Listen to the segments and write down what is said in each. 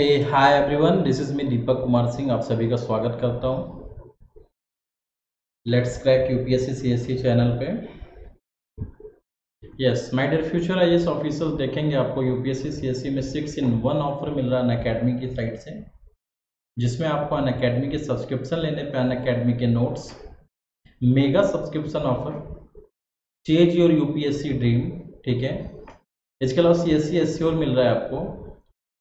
Hey hi everyone this is me Deepak Kumar Singh आप सभी का स्वागत करता हूँ। Let's crack UPSC CSC channel पे। Yes my dear future I S officers देखेंगे आपको यूपीएससी सीएससी में सिक्स इन वन ऑफ़र मिल रहा है अकेडमी की साइड से। जिसमें आपको अन अकेडमी के सब्सक्रिप्शन लेने पे अन अकेडमी के notes mega subscription offer chase your UPSC dream ठीक है? इसके अलावा C S C S C और मिल रहा है आपको।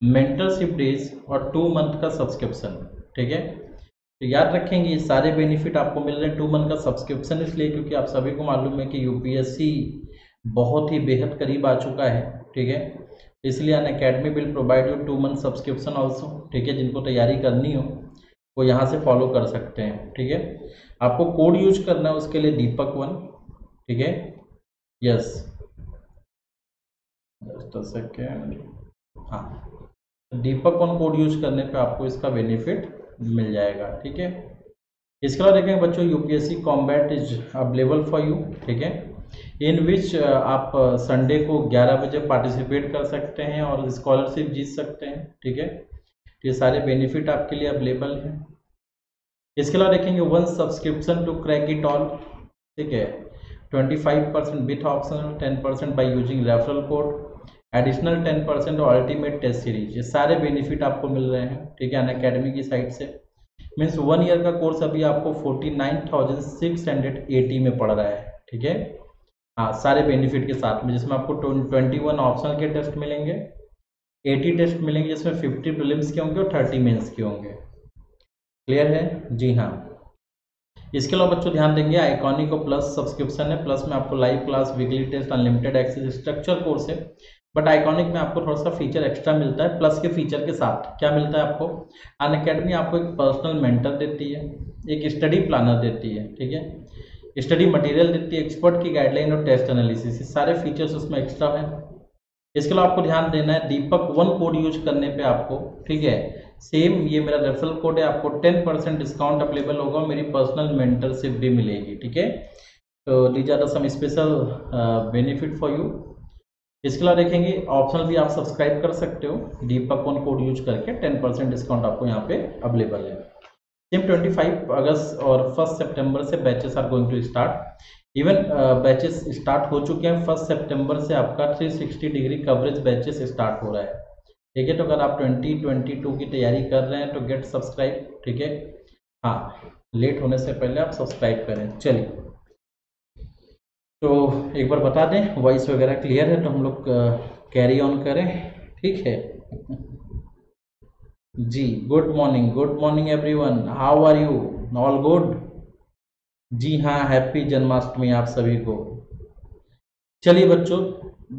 मेंटरशिप डेज़ और टू मंथ का सब्सक्रिप्शन ठीक है? तो याद रखेंगे, ये सारे बेनिफिट आपको मिल रहे हैं टू मंथ का सब्सक्रिप्शन इसलिए क्योंकि आप सभी को मालूम है कि यूपीएससी बहुत ही बेहद करीब आ चुका है, ठीक है? इसलिए Unacademy will provide you two month subscription also ठीक है? जिनको तैयारी करनी हो, वो यहाँ से फॉलो कर सकते हैं, ठीक है? आपको कोड यूज़ करना है, उसके लिए दीपक वन ठीक है? यस सेकेंड हाँ. दीपक वन कोड यूज़ करने पे आपको इसका बेनिफिट मिल जाएगा, ठीक है? इसके अलावा देखेंगे बच्चों UPSC combat is available for you ठीक है? इन विच आप संडे को 11 बजे पार्टिसिपेट कर सकते हैं और स्कॉलरशिप जीत सकते हैं, ठीक है? तो ये सारे बेनिफिट आपके लिए अवेलेबल हैं। इसके अलावा देखेंगे one subscription to crack it all ठीक है? 25 percent with option 10 percent by using referral code additional ten percent और अल्टीमेट टेस्ट सीरीज़ ये सारे बेनिफिट आपको मिल रहे हैं, ठीक है अन अकेडमी की साइड से। मीन्स वन ईयर का कोर्स अभी आपको forty nine thousand six hundred eighty में पड़ रहा है, ठीक है? हाँ सारे बेनिफिट के साथ में, जिसमें आपको ट्वेंटी वन ऑप्शनल के टेस्ट मिलेंगे एटी टेस्ट मिलेंगे, जिसमें फिफ्टी प्रिलिम्स के होंगे और थर्टी मेंस के होंगे। क्लियर है? जी हाँ। इसके अलावा बच्चों, ध्यान देंगे आइकॉनिक और प्लस सब्सक्रिप्शन है। प्लस में आपको live class weekly test unlimited access structure course है। बट आइकॉनिक में आपको थोड़ा सा फीचर एक्स्ट्रा मिलता है प्लस के फीचर के साथ। क्या मिलता है आपको? अन अकेडमी आपको एक पर्सनल मेंटर देती है, एक स्टडी प्लानर देती है, ठीक है? स्टडी मटेरियल देती है एक्सपर्ट की गाइडलाइन और टेस्ट एनालिसिस सारे फीचर्स उसमें एक्स्ट्रा है। इसके अलावा आपको ध्यान देना है दीपक वन कोड यूज़ करने पे आपको, ठीक है? सेम ये मेरा रेफरल कोड है, आपको टेन परसेंट डिस्काउंट अवेलेबल होगा मेरी पर्सनल मेंटरशिप भी मिलेगी, ठीक है? तो these are the some special benefit for you इसके अलावा देखेंगे ऑप्शनल भी आप सब्सक्राइब कर सकते हो। दीपक वन कोड यूज़ करके टेन परसेंट डिस्काउंट आपको यहाँ पे अवेलेबल है। सेम ट्वेंटी फाइव अगस्त और फ़र्स्ट सेप्टेम्बर से batches are going to start even batches start हो चुके हैं। फ़र्स्ट सेप्टेम्बर से आपका 360 डिग्री कवरेज बैचेस स्टार्ट हो रहा है। ठीक है तो अगर आप 2022 की तैयारी कर रहे हैं तो गेट सब्सक्राइब ठीक है? हाँ लेट होने से पहले आप सब्सक्राइब करें। चलिए। तो एक बार बता दें वॉइस वगैरह क्लियर है तो हम लोग कैरी ऑन करें, ठीक है? जी good morning good morning everyone how are you all good जी हाँ हैप्पी जन्माष्टमी आप सभी को। चलिए बच्चों,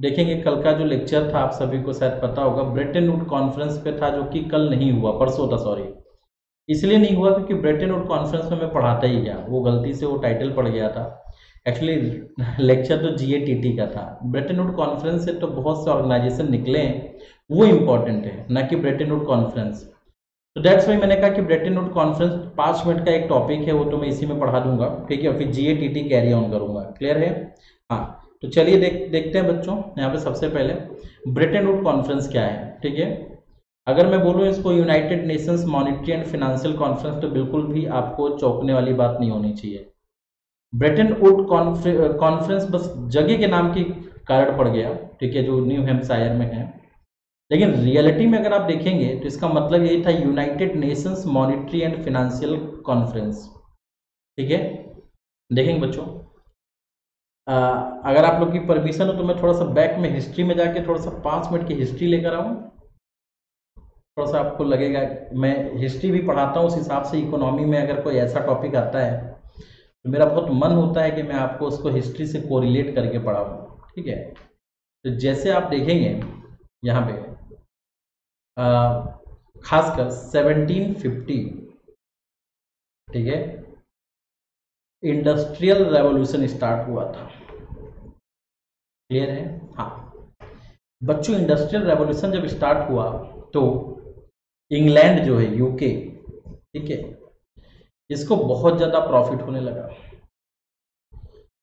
देखेंगे कल का जो लेक्चर था, आप सभी को शायद पता होगा ब्रिटेन वुड कॉन्फ्रेंस पे था जो कि कल नहीं हुआ, परसों था सॉरी इसलिए नहीं हुआ क्योंकि ब्रिटेन वुड कॉन्फ्रेंस में मैं पढ़ाता ही गया, वो गलती से वो टाइटल पड़ गया था। एक्चुअली लेक्चर तो जीएटीटी का था। ब्रिटेन वुड कॉन्फ्रेंस से तो बहुत से ऑर्गेनाइजेशन निकले हैं। वो इम्पोर्टेंट है, ना कि ब्रिटेन वुड कॉन्फ्रेंस तो डेट्स वाई मैंने कहा कि ब्रिटेन वुड कॉन्फ्रेंस पाँच मिनट का एक टॉपिक है, वो तो मैं इसी में पढ़ा दूँगा। ठीक है, फिर G A T T carry on करूँगा। क्लियर है? हाँ तो चलिए देख, देखते हैं बच्चों, यहाँ पे सबसे पहले ब्रिटेन वुड कॉन्फ्रेंस क्या है? ठीक है? अगर मैं बोलूँ इसको united nations monetary and financial conference तो बिल्कुल भी आपको चौंकने वाली बात नहीं होनी चाहिए। ब्रिटेन वुड कॉन्फ्रेंस बस जगह के नाम की कारण पड़ गया, ठीक है, जो न्यू हेम्पसायर में है। लेकिन रियलिटी में अगर आप देखेंगे तो इसका मतलब यही था united nations monetary and financial conference ठीक है? देखेंगे बच्चों। अगर आप लोग की परमिशन हो तो मैं थोड़ा सा बैक में हिस्ट्री में जाके थोड़ा सा पाँच मिनट की हिस्ट्री लेकर आऊँ। थोड़ा सा आपको लगेगा, मैं हिस्ट्री भी पढ़ाता हूँ, उस हिसाब से इकोनॉमी में अगर कोई ऐसा टॉपिक आता है तो मेरा बहुत मन होता है कि मैं आपको उसको हिस्ट्री से कोरिलेट करके पढ़ाऊँ, ठीक है? तो जैसे आप देखेंगे यहाँ पे खासकर 1750 ठीक है? इंडस्ट्रियल रेवोल्यूशन स्टार्ट हुआ था। क्लियर है? हाँ। बच्चों इंडस्ट्रियल रेवोल्यूशन जब स्टार्ट हुआ तो इंग्लैंड जो है यूके ठीक है? इसको बहुत ज़्यादा प्रॉफिट होने लगा।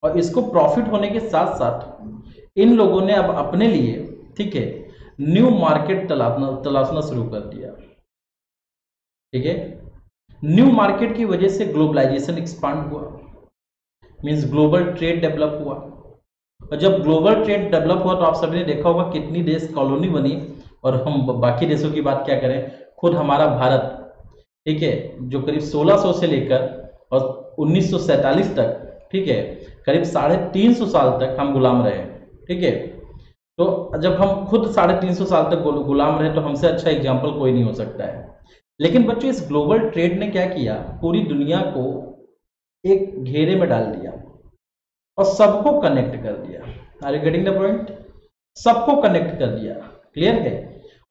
और इसको प्रॉफिट होने के साथ साथ इन लोगों ने अब अपने लिए, ठीक है न्यू मार्केट तलाशना तलाशना शुरू कर दिया। ठीक है? न्यू मार्केट की वजह से ग्लोबलाइजेशन एक्सपांड हुआ। मींस ग्लोबल ट्रेड डेवलप हुआ। और जब ग्लोबल ट्रेड डेवलप हुआ तो आप सभी ने देखा होगा कितनी देश कॉलोनी बनी। और हम बाकी देशों की बात क्या करें? खुद हमारा भारत ठीक है? जो करीब 1600 से लेकर और 1947 तक, ठीक है? करीब साढ़े तीन सौ साल तक हम गुलाम रहे ठीक है? तो जब हम खुद साढ़े तीन सौ साल तक गुलाम रहे तो हमसे अच्छा एग्ज़ाम्पल कोई नहीं हो सकता है। लेकिन बच्चों, इस ग्लोबल ट्रेड ने क्या किया? पूरी दुनिया को एक घेरे में डाल दिया और सबको कनेक्ट कर दिया। Are you getting the point सबको कनेक्ट कर दिया। क्लियर है?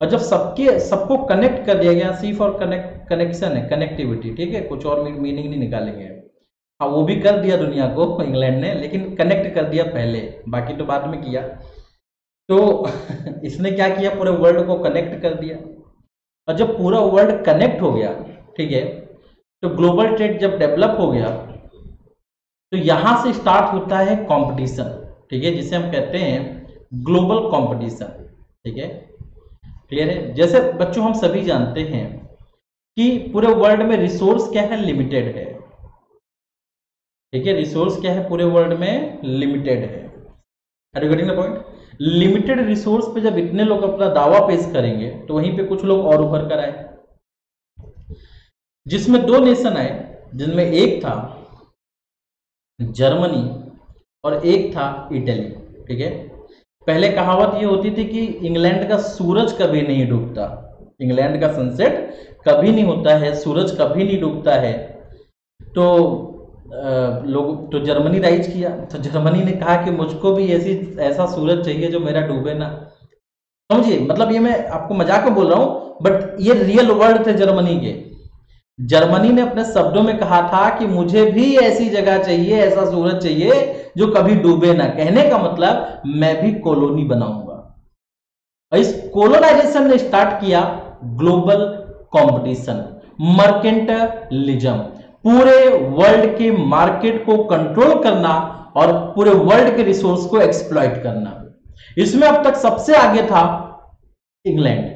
और जब सबके, सबको कनेक्ट कर दिया गया सी फॉर कनेक्ट कनेक्शन है कनेक्टिविटी ठीक है? कुछ और मीनिंग नहीं निकालेंगे। हाँ वो भी कर दिया दुनिया को, इंग्लैंड ने, लेकिन कनेक्ट कर दिया पहले, बाकी तो बाद में किया। तो इसने क्या किया? पूरे वर्ल्ड को कनेक्ट कर दिया। और जब पूरा वर्ल्ड कनेक्ट हो गया, ठीक है? तो ग्लोबल ट्रेड जब डेवलप हो गया तो यहाँ से स्टार्ट होता है कंपटीशन ठीक है? जिसे हम कहते हैं ग्लोबल कंपटीशन ठीक है? क्लियर है? जैसे बच्चों, हम सभी जानते हैं कि पूरे वर्ल्ड में रिसोर्स क्या है? लिमिटेड है। ठीक है? रिसोर्स क्या है? पूरे वर्ल्ड में लिमिटेड है। पॉइंट लिमिटेड रिसोर्स पे जब इतने लोग अपना दावा पेश करेंगे तो वहीं पे कुछ लोग और उभर कर आए। जिसमें दो नेशन आए, जिनमें एक था जर्मनी और एक था इटली ठीक है? पहले कहावत ये होती थी कि इंग्लैंड का सूरज कभी नहीं डूबता। इंग्लैंड का सनसेट कभी नहीं होता है, सूरज कभी नहीं डूबता है। तो लोग तो जर्मनी राइज किया। तो जर्मनी ने कहा कि मुझको भी ऐसी, ऐसा सूरज चाहिए जो मेरा डूबे ना। समझिए मतलब ये मैं आपको मज़ाक में बोल रहा हूँ बट ये रियल वर्ड थे जर्मनी के। जर्मनी ने अपने शब्दों में कहा था कि मुझे भी ऐसी जगह चाहिए, ऐसा सूरज चाहिए जो कभी डूबे ना। कहने का मतलब मैं भी कॉलोनी बनाऊँगा। इस कोलोनाइजेशन ने स्टार्ट किया। ग्लोबल कंपटीशन मर्केंटलिज्म पूरे वर्ल्ड के मार्केट को कंट्रोल करना और पूरे वर्ल्ड के रिसोर्स को एक्सप्लॉइट करना। इसमें अब तक सबसे आगे था इंग्लैंड।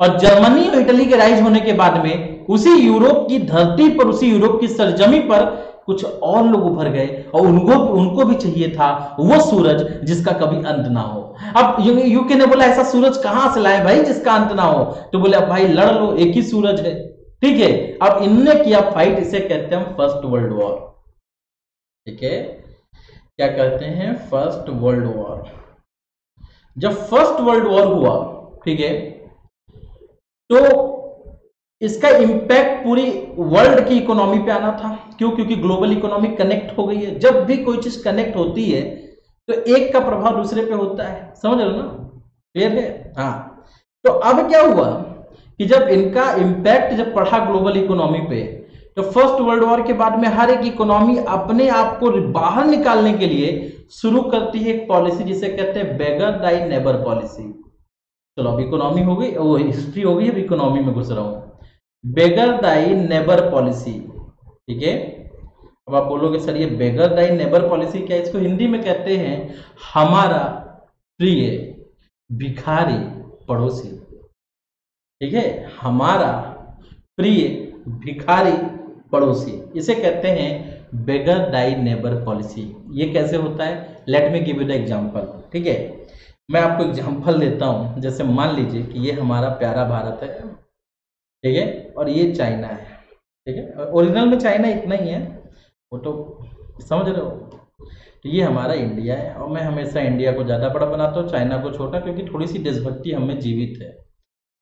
और जर्मनी और इटली के राइज होने के बाद में उसी यूरोप की धरती पर, उसी यूरोप की सरजमी पर कुछ और लोग उभर गए और उनको उनको भी चाहिए था वो सूरज जिसका कभी अंत ना हो। अब यूके ने बोला, ऐसा सूरज कहाँ से लाए भाई जिसका अंत ना हो? तो बोले भाई लड़ लो, एक ही सूरज है। ठीक है? अब इनने किया फाइट इसे कहते हैं फ़र्स्ट वर्ल्ड वॉर ठीक है? क्या कहते हैं? फ़र्स्ट वर्ल्ड वॉर जब फ़र्स्ट वर्ल्ड वॉर हुआ, ठीक है? तो इसका इंपैक्ट पूरी वर्ल्ड की इकोनॉमी पे आना था। क्यों? क्योंकि ग्लोबल इकोनॉमी कनेक्ट हो गई है। जब भी कोई चीज़ कनेक्ट होती है तो एक का प्रभाव दूसरे पे होता है। समझ लो ना? क्लियर है? हाँ। तो अब क्या हुआ कि जब इनका इंपैक्ट जब पढ़ा ग्लोबल इकोनॉमी पे तो फ़र्स्ट वर्ल्ड वॉर के बाद में हर एक इकोनॉमी अपने आप को बाहर निकालने के लिए शुरू करती है एक पॉलिसी जिसे कहते हैं बेगर दाई नेबर पॉलिसी चलो अब इकोनॉमी हो गई वो हिस्ट्री हो गई अब इकोनॉमी में घुस रहा हूँ। बेगर दाई नेबर पॉलिसी ठीक है? अब आप बोलोगे, सर, ये बेगर दाई नेबर पॉलिसी क्या इसको हिंदी में कहते हैं, हमारा प्रिय भिखारी पड़ोसी। ठीक है? हमारा प्रिय भिखारी पड़ोसी। इसे कहते हैं बेगर दाई नेबर पॉलिसी ये कैसे होता है? Let me give you the example ठीक है? मैं आपको एग्जांपल देता हूँ। जैसे मान लीजिए कि ये हमारा प्यारा भारत है। ठीक है? और ये चाइना है। ठीक है? ओरिजिनल में चाइना इतना ही है। वो तो समझ रहे हो? तो ये हमारा इंडिया है। और मैं हमेशा इंडिया को ज़्यादा बड़ा बनाता हूँ चाइना को छोटा, क्योंकि थोड़ी सी देशभक्ति हमें जीवित है।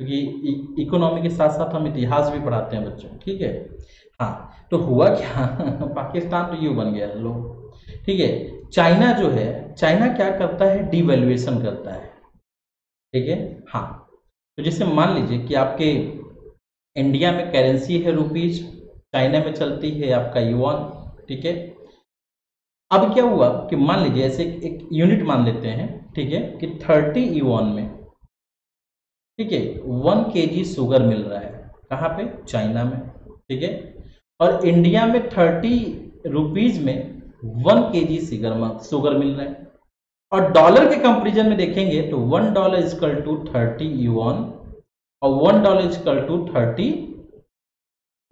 क्योंकि इकोनॉमी के साथ साथ हम इतिहास भी पढ़ाते हैं बच्चों, ठीक है? हाँ तो हुआ क्या? पाकिस्तान तो यू बन गया लोग ठीक है चाइना जो है चाइना क्या करता है? डिवेल्युएशन करता है। ठीक है? हाँ। तो जैसे मान लीजिए कि आपके इंडिया में करेंसी है रुपीज़ चाइना में चलती है आपका युवान ठीक है? अब क्या हुआ कि मान लीजिए, ऐसे एक यूनिट मान लेते हैं, ठीक है, कि थर्टी युवान में, ठीक है वन के जी शुगर मिल रहा है। कहाँ पे? चाइना में, ठीक है? और इंडिया में थर्टी रुपीज़ में वन के जी शुगर शुगर मिल रहा है। और डॉलर के कंपेरिजन में देखेंगे तो one dollar is equal to thirty yuan और one dollar is equal to thirty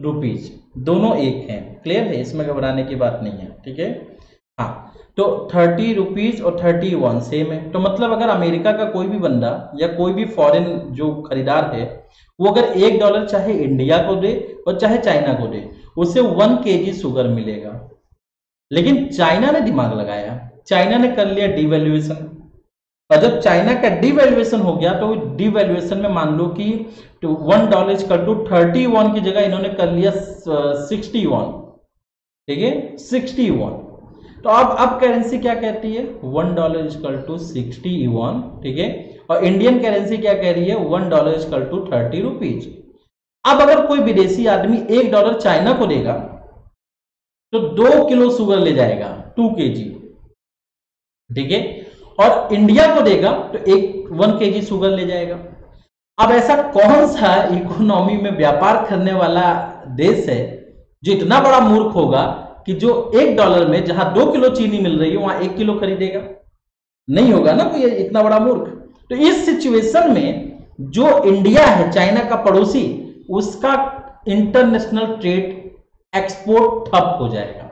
rupees दोनों एक हैं. क्लियर है? इसमें घबराने की बात नहीं है. ठीक है? हाँ. तो थर्टी रुपीज़ और थर्टी वन सेम है. तो मतलब अगर अमेरिका का कोई भी बंदा या कोई भी फॉरेन जो खरीदार है, वो अगर एक डॉलर चाहे इंडिया को दे और चाहे चाइना को दे, उसे वन के जी शुगर मिलेगा. लेकिन चाइना ने दिमाग लगाया. चाइना ने कर लिया डिवेल्युएशन और जब चाइना का डिवेल्युएशन हो गया तो डिवेल्युएशन में मान लो कि वन डॉलर कर टू थर्टी वन की जगह इन्होंने कर लिया सिक्सटी वन ठीक है? सिक्सटी वन तो अब अब करेंसी क्या कहती है? One dollar is equal to sixty one ठीक है? और इंडियन करेंसी क्या कह रही है? One dollar is equal to thirty rupees अब अगर कोई विदेशी आदमी एक डॉलर चाइना को देगा तो दो किलो शुगर ले जाएगा टू के जी ठीक है? और इंडिया को देगा तो एक वन के जी शुगर ले जाएगा। अब ऐसा कौन सा इकोनॉमी में व्यापार करने वाला देश है, जो इतना बड़ा मूर्ख होगा कि जो एक डॉलर में, जहाँ दो किलो चीनी मिल रही है, वहाँ एक किलो खरीदेगा? नहीं होगा ना कोई इतना बड़ा मूर्ख। तो इस सिचुएशन में जो इंडिया है चाइना का पड़ोसी, उसका इंटरनेशनल ट्रेड एक्सपोर्ट ठप हो जाएगा।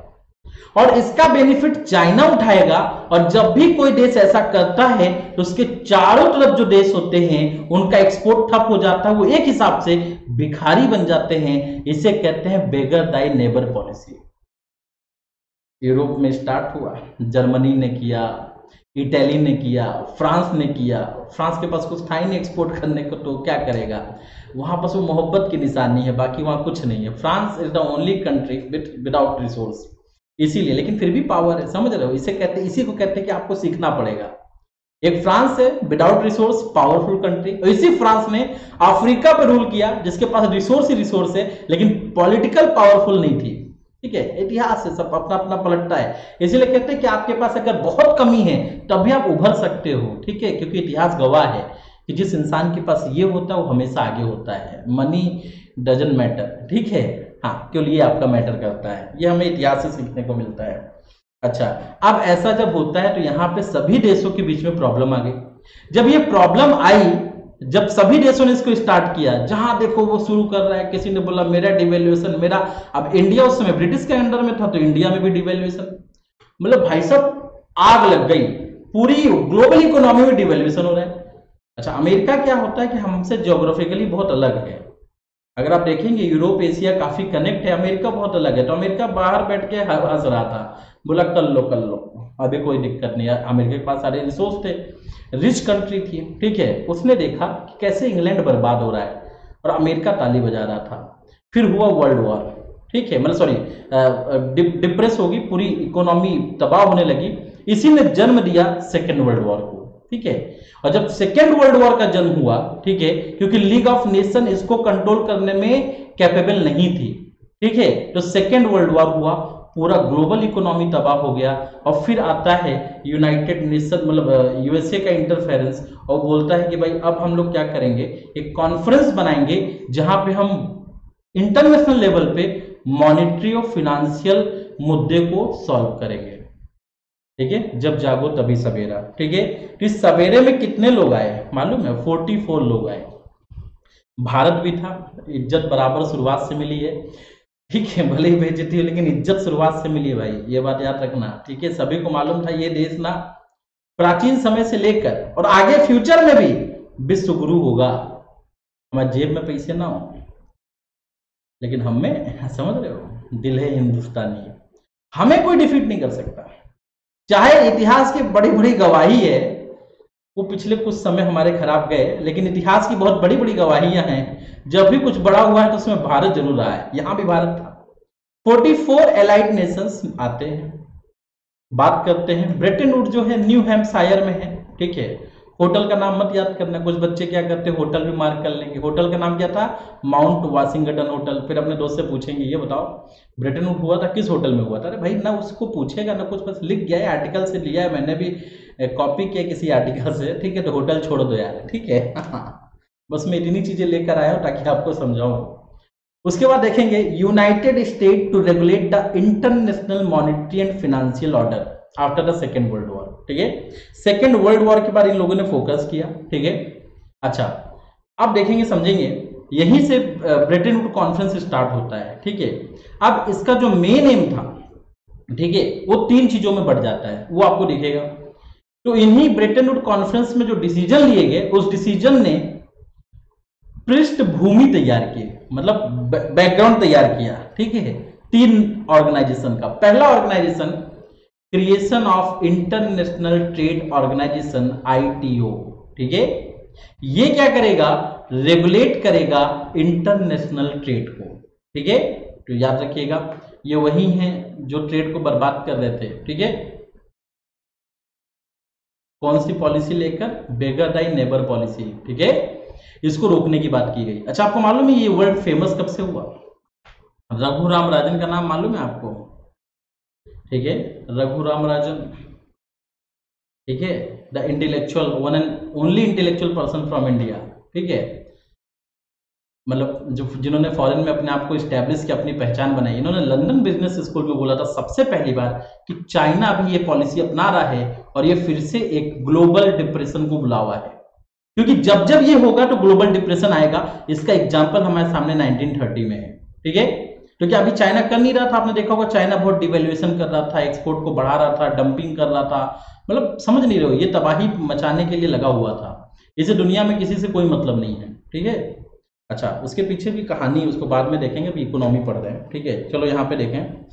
और इसका बेनिफिट चाइना उठाएगा। और जब भी कोई देश ऐसा करता है तो उसके चारों तरफ़ जो देश होते हैं, उनका एक्सपोर्ट ठप हो जाता है। वो एक हिसाब से भिखारी बन जाते हैं। इसे कहते हैं beggar thy neighbour policy Europe में स्टार्ट हुआ। जर्मनी ने किया, इटली ने किया, फ्रांस ने किया। फ्रांस के पास कुछ था ही नहीं एक्सपोर्ट करने को तो क्या करेगा? वहाँ पास वो मोहब्बत की निशानी है, बाकी वहाँ कुछ नहीं है। France is the only country without resource इसीलिए, लेकिन फिर भी पावर है समझ रहे हो? इसे कहते, इसी को कहते हैं कि आपको सीखना पड़ेगा। एक फ्रांस है विदाउट रिसोर्स पावरफुल कंट्री इसी फ्रांस ने अफ्रीका पर रूल किया, जिसके पास रिसोर्स ही रिसोर्स है, लेकिन पॉलिटिकल पावरफुल नहीं थी। ठीक है? इतिहास है, सब अपना अपना पलटता है। इसीलिए कहते हैं कि आपके पास अगर बहुत कमी है तब भी आप उभर सकते हो। ठीक है? क्योंकि इतिहास गवाह है कि जिस इंसान के पास ये होता है वो हमेशा आगे होता है। मनी डजेंट मैटर ठीक है? हाँ क्यों? लिए आपका मैटर करता है। ये हमें इतिहास से सीखने को मिलता है। अच्छा अब ऐसा जब होता है तो यहाँ पे सभी देशों के बीच में प्रॉब्लम आ गई। जब ये प्रॉब्लम आई, जब सभी देशों ने इसको स्टार्ट किया, जहाँ देखो वो शुरू कर रहा है, किसी ने बोला, मेरा डिवेल्युएशन मेरा अब इंडिया उस समय ब्रिटिश के अंडर में था तो इंडिया में भी डिवेल्युएशन मतलब भाई साहब, आग लग गई। पूरी ग्लोबल इकोनॉमी में डिवेल्युएशन हो रहा है। अच्छा अमेरिका क्या होता है कि हमसे ज्योग्राफिकली बहुत अलग है। अगर आप देखेंगे, यूरोप, एशिया काफ़ी कनेक्ट है, अमेरिका बहुत अलग है। तो अमेरिका बाहर बैठ के हंस रहा था। बोला, कर लो कर लो। अभी कोई दिक्कत नहीं है। अमेरिका के पास सारे रिसोर्स थे। रिच कंट्री थी। ठीक है? उसने देखा कि कैसे इंग्लैंड बर्बाद हो रहा है और अमेरिका ताली बजा रहा था। फिर हुआ वर्ल्ड वॉर ठीक है? मतलब सॉरी डिप्रेस होगी, पूरी इकोनॉमी तबाह होने लगी। इसी ने जन्म दिया सेकेंड वर्ल्ड वॉर को। ठीक है? और जब सेकेंड वर्ल्ड वॉर का जन्म हुआ, ठीक है, क्योंकि लीग ऑफ़ नेशन इसको कंट्रोल करने में कैपेबल नहीं थी, ठीक है? तो सेकेंड वर्ल्ड वॉर हुआ, पूरा ग्लोबल इकोनॉमी तबाह हो गया, और फिर आता है यूनाइटेड नेशन मतलब यूएसए का इंटरफेरेंस और बोलता है कि भाई, अब हम लोग क्या करेंगे? एक कॉन्फ्रेंस बनाएँगे, जहाँ पे हम इंटरनेशनल लेवल पे मॉनिटरी और फिनेंशियल मुद्दे को सॉल्व करेंगे। ठीक है? जब जागो तभी सवेरा। ठीक है? तो इस सवेरे में कितने लोग आए? मालूम है? फोर्टी फोर लोग आए। भारत भी था, इज़्ज़त बराबर शुरुआत से मिली है। ठीक है, भले ही बेचती है, लेकिन इज़्ज़त शुरुआत से मिली है भाई। ये बात याद रखना। ठीक है? सभी को मालूम था ये देश ना प्राचीन समय से लेकर और आगे फ्यूचर में भी विश्व गुरु होगा। हमारे जेब में पैसे ना हो। लेकिन हमें समझ रहे हो? दिल है हिंदुस्तानी। हमें कोई डिफीट नहीं कर सकता। चाहे इतिहास की बड़ी बड़ी गवाही है, वो पिछले कुछ समय हमारे खराब गए, लेकिन इतिहास की बहुत बड़ी बड़ी गवाहियाँ हैं। जब भी कुछ बड़ा हुआ है तो उसमें भारत ज़रूर आया है। यहाँ भी भारत था। 44 एलाइड नेशन आते हैं। बात करते हैं। ब्रिटेन जो है न्यू हेम्पशायर में है, ठीक है? होटल का नाम मत याद करना, कुछ बच्चे क्या करते होटल भी मार्क कर लेंगे। होटल का नाम क्या था? Mount Washington hotel. फिर अपने दोस्त से पूछेंगे, ये बताओ, ब्रिटेन हुआ था, किस होटल में हुआ था? अरे भाई, ना उसको पूछेगा, ना कुछ, बस लिख गया है, आर्टिकल से लिया है, मैंने भी कॉपी किया किसी आर्टिकल से। ठीक है तो होटल छोड़ दो यार, ठीक है। बस मैं इतनी चीज़ें लेकर आया हूँ ताकि आपको समझाऊं। उसके बाद देखेंगे, united state to regulate the international monetary and financial order. After the second world war ठीक है? सेकेंड वर्ल्ड वॉर के बाद इन लोगों ने फोकस किया, ठीक है? अच्छा अब देखेंगे, समझेंगे, यहीं से ब्रिटेन वुड कॉन्फ्रेंस स्टार्ट होता है, ठीक है? अब इसका जो मेन एम था, ठीक है, वो तीन चीज़ों में बढ़ जाता है, वो आपको दिखेगा। तो इन्हीं ब्रिटेन वुड कॉन्फ्रेंस में जो डिसीज़न लिए गए, उस डिसीज़न ने पृष्ठभूमि तैयार की मतलब बैकग्राउंड तैयार किया, ठीक है? तीन ऑर्गेनाइजेशन का, पहला organisation creation of international trade organisation ITO ठीक है? ये क्या करेगा? रेगुलेट करेगा इंटरनेशनल ट्रेड को। ठीक है? तो याद रखिएगा, ये वही हैं जो ट्रेड को बर्बाद कर रहे थे। ठीक है? कौन सी पॉलिसी लेकर? बेगर दाई नेबर पॉलिसी ठीक है? इसको रोकने की बात की गई। अच्छा आपको मालूम है ये वर्ड फ़ेमस कब से हुआ? रघुराम राजन का नाम मालूम है आपको? ठीक है? रघुराम राजन ठीक है? The intellectual one and only intellectual person from India ठीक है? मतलब जो, जिन्होंने फॉरेन में अपने आप को स्टैब्लिश किया, अपनी पहचान बनाई, इन्होंने लंदन बिज़नेस स्कूल में बोला था सबसे पहली बार कि चाइना अभी ये पॉलिसी अपना रहा है और ये फिर से एक ग्लोबल डिप्रेशन को बुला हुआ है। क्योंकि जब जब ये होगा तो ग्लोबल डिप्रेशन आएगा। इसका एग्ज़ाम्पल हमारे सामने 1930 में है, ठीक है? क्योंकि अभी चाइना कर नहीं रहा था, आपने देखा होगा चाइना बहुत डिवेल्युएशन कर रहा था एक्सपोर्ट को बढ़ा रहा था डंपिंग कर रहा था। मतलब समझ नहीं रहे हो, ये तबाही मचाने के लिए लगा हुआ था। इसे दुनिया में किसी से कोई मतलब नहीं है, ठीक है? अच्छा उसके पीछे भी कहानी, उसको बाद में देखेंगे, अभी इकोनॉमी पढ़ रहे हैं, ठीक है? चलो यहाँ पे देखें।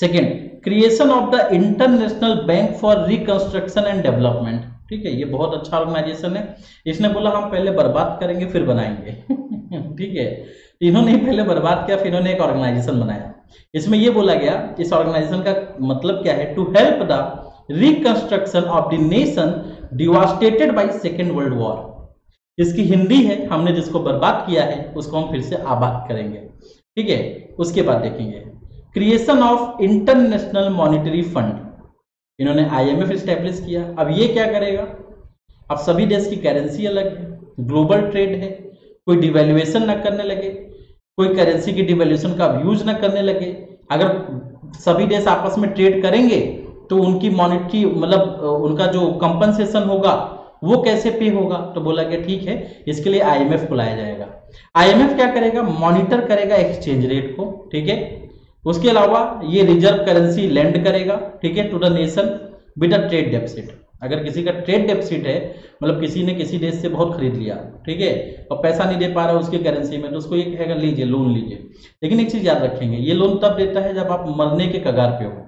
Second creation of the international bank for reconstruction and development ठीक है? ये बहुत अच्छा ऑर्गेनाइजेशन है। इसने बोला हम पहले बर्बाद करेंगे, फिर बनाएँगे, ठीक है? इन्होंने पहले बर्बाद किया, फिर इन्होंने एक ऑर्गेनाइजेशन बनाया। इसमें यह बोला गया, इस ऑर्गेनाइजेशन का मतलब क्या है? To help the reconstruction of the nation devastated by second world war इसकी हिंदी है, हमने जिसको बर्बाद किया है, उसको हम फिर से आबाद करेंगे। ठीक है? उसके बाद देखेंगे। Creation of international monetary fund इन्होंने आईएमएफ स्टैब्लिश किया। अब ये क्या करेगा? अब सभी देश की करेंसी अलग है ग्लोबल ट्रेड है, कोई डिवेल्युएशन ना करने लगे। कोई करेंसी की डिवेल्यूशन का यूज़ ना करने लगे। अगर सभी देश आपस में ट्रेड करेंगे तो उनकी मॉनिटरी मतलब उनका जो कंपनसेशन होगा, वो कैसे पे होगा? तो बोला गया, ठीक है, इसके लिए आईएमएफ बुलाया जाएगा। आईएमएफ क्या करेगा? मॉनिटर करेगा एक्सचेंज रेट को, ठीक है? उसके अलावा ये रिज़र्व करेंसी लैंड करेगा, ठीक है to the nation with a trade deficit अगर किसी का ट्रेड डेफिसिट है मतलब किसी ने किसी देश से बहुत खरीद लिया, ठीक है, और पैसा नहीं दे पा रहा उसकी करेंसी में तो उसको ये कहेगा, लीजिए लोन लीजिए। लेकिन एक चीज़ याद रखेंगे, ये लोन तब देता है जब आप मरने के कगार पे हो।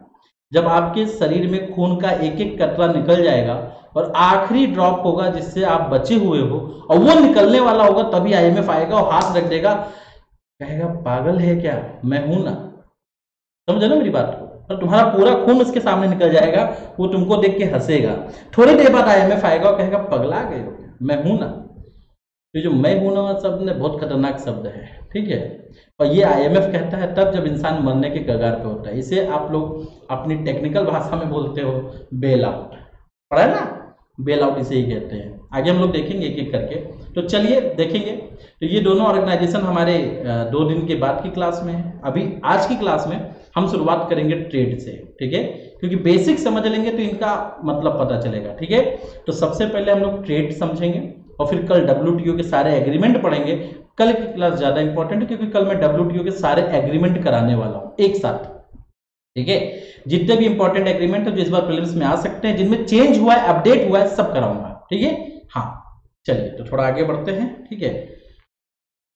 जब आपके शरीर में खून का एक एक कतरा निकल जाएगा और आखिरी ड्रॉप होगा जिससे आप बचे हुए हो, और वो निकलने वाला होगा, तभी आईएमएफ आएगा और हाथ रख देगा। कहेगा, पागल है क्या? मैं हूँ ना? समझे ना मेरी बात? और तुम्हारा पूरा खून उसके सामने निकल जाएगा, वो तुमको देख के हंसेगा। थोड़ी देर बाद आईएमएफ आएगा और कहेगा, पगला गए हो मैं हूँ ना। तो जो मैं हूँ ना शब्द ने बहुत खतरनाक शब्द है, ठीक है? और ये आईएमएफ कहता है, तब जब इंसान मरने के कगार पे होता है। इसे आप लोग अपनी टेक्निकल भाषा में बोलते हो बेल आउट पढ़ा ना? बेल आउट इसे ही कहते हैं। आगे हम लोग देखेंगे एक एक करके। तो चलिए, देखेंगे। तो ये दोनों ऑर्गेनाइजेशन हमारे दो दिन के बाद की क्लास में है। अभी आज की क्लास में हम शुरुआत करेंगे ट्रेड से, ठीक है? क्योंकि बेसिक समझ लेंगे तो इनका मतलब पता चलेगा, ठीक है? तो सबसे पहले हम लोग ट्रेड समझेंगे और फिर कल डब्ल्यू के सारे एग्रीमेंट पढ़ेंगे। कल की क्लास ज़्यादा इंपॉर्टेंट है क्योंकि कल मैं डब्ल्यू के सारे एग्रीमेंट कराने वाला हूँ, एक साथ, ठीक है? जितने भी इंपॉर्टेंट एग्रीमेंट है, जो इस बार प्रीलिम्स में आ सकते हैं, जिनमें चेंज हुआ है अपडेट हुआ है, सब कराऊँगा, ठीक है? हाँ चलिए तो थोड़ा आगे बढ़ते हैं, ठीक है?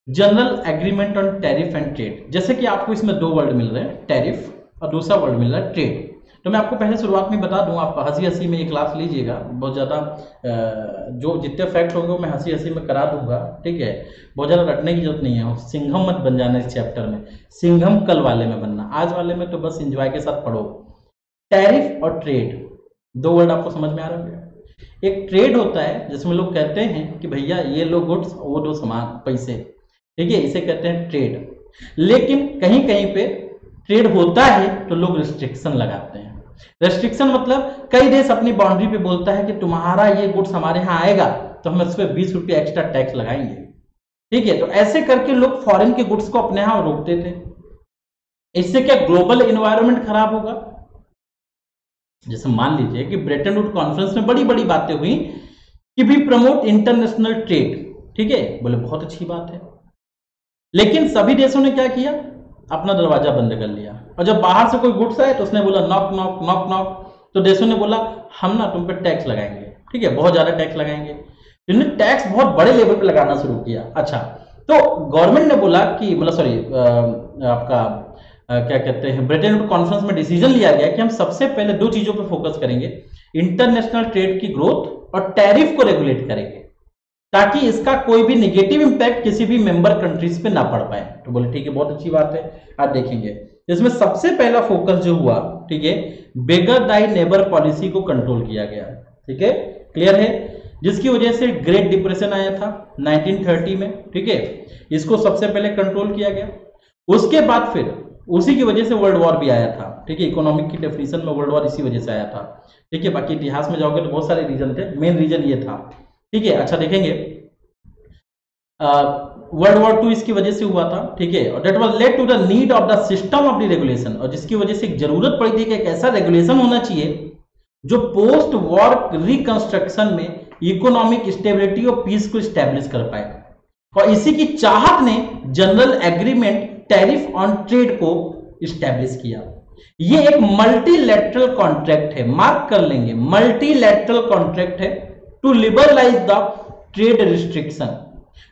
General agreement on tariff and trade. जैसे कि आपको इसमें दो वर्ड मिल रहे हैं, टैरिफ, और दूसरा वर्ड मिल रहा है ट्रेड। तो मैं आपको पहले शुरुआत में बता दूँ, आप हँसी हँसी में ये क्लास लीजिएगा। बहुत ज़्यादा जो जितने फैक्ट होंगे मैं हँसी हँसी में करा दूँगा, ठीक है? बहुत ज़्यादा रटने की ज़रूरत नहीं है। सिंघम मत बन जाना इस चैप्टर में। सिंघम कल वाले में बनना। आज वाले में तो बस इंजॉय के साथ पढ़ो। टैरिफ और ट्रेड। दो वर्ड आपको समझ में आ रहा है एक ट्रेड होता है, जिसमें लोग कहते हैं कि भैया ये लो गुड्स, वो दो सामान, पैसे। ठीक है, इसे कहते हैं ट्रेड लेकिन कहीं कहीं पे ट्रेड होता है तो लोग रिस्ट्रिक्शन लगाते हैं. रेस्ट्रिक्शन मतलब कई देश अपनी बाउंड्री पे बोलता है कि तुम्हारा ये गुड्स हमारे यहाँ आएगा तो हम इस पर बीस रुपये एक्स्ट्रा टैक्स लगाएँगे. ठीक है तो ऐसे करके लोग फॉरेन के गुड्स को अपने यहाँ रोकते थे. इससे क्या ग्लोबल इन्वायरमेंट खराब होगा? जैसे मान लीजिए कि ब्रिटेन वुड कॉन्फ्रेंस में बड़ी बड़ी बातें हुई कि भी प्रमोट इंटरनेशनल ट्रेड ठीक है, बोले बहुत अच्छी बात है. लेकिन सभी देशों ने क्या किया? अपना दरवाज़ा बंद कर लिया। और जब बाहर से कोई गुड्स आए तो उसने बोला नॉक नॉक नॉक नॉक तो देशों ने बोला हम ना तुम पे टैक्स लगाएँगे। ठीक है बहुत ज़्यादा टैक्स लगाएँगे। इन्होंने टैक्स बहुत बड़े लेवल पे लगाना शुरू किया। अच्छा तो गवर्नमेंट ने बोला कि मतलब सॉरी आपका आ, क्या कहते हैं ब्रिटेन कॉन्फ्रेंस में डिसीज़न लिया गया कि हम सबसे पहले दो चीज़ों पर फोकस करेंगे इंटरनेशनल ट्रेड की ग्रोथ और टैरिफ को रेगुलेट करेंगे। ताकि इसका कोई भी निगेटिव इंपैक्ट किसी भी मेंबर कंट्रीज़ पे ना पड़ पाए। तो बोले, ठीक है, बहुत अच्छी बात है, आप देखेंगे। इसमें सबसे पहला फोकस जो हुआ, ठीक है बेगर दाई नेबर पॉलिसी को कंट्रोल किया गया। ठीक है? क्लियर है? जिसकी वजह से ग्रेट डिप्रेशन आया था 1930 में, ठीक है? इसको सबसे पहले कंट्रोल किया गया। उसके बाद फिर उसी की वजह से वर्ल्ड वॉर भी आया था, ठीक है? इकोनॉमिक की डेफिनेशन में वर्ल्ड वॉर इसी वजह से आया था। ठीक है बाकी इतिहास में जाओगे तो बहुत सारे रीजन थे। मेन रीजन ये था ठीक है अच्छा देखेंगे। वर्ल्ड वॉर टू इसकी वजह से हुआ था, ठीक है, और that was led to the need of the system of the regulation और जिसकी वजह से एक ज़रूरत पड़ी थी कि एक ऐसा रेगुलेशन होना चाहिए, जो पोस्ट वॉर रिकंस्ट्रक्शन में इकोनॉमिक स्टेबिलिटी और पीस को स्टेब्लिश कर पाए। और इसी की चाहत ने general agreement tariff on trade को स्टैब्लिश किया। ये एक मल्टीलेटरल कॉन्ट्रैक्ट है मार्क कर लेंगे मल्टीलेटरल कॉन्ट्रैक्ट है। To liberalise the trade restriction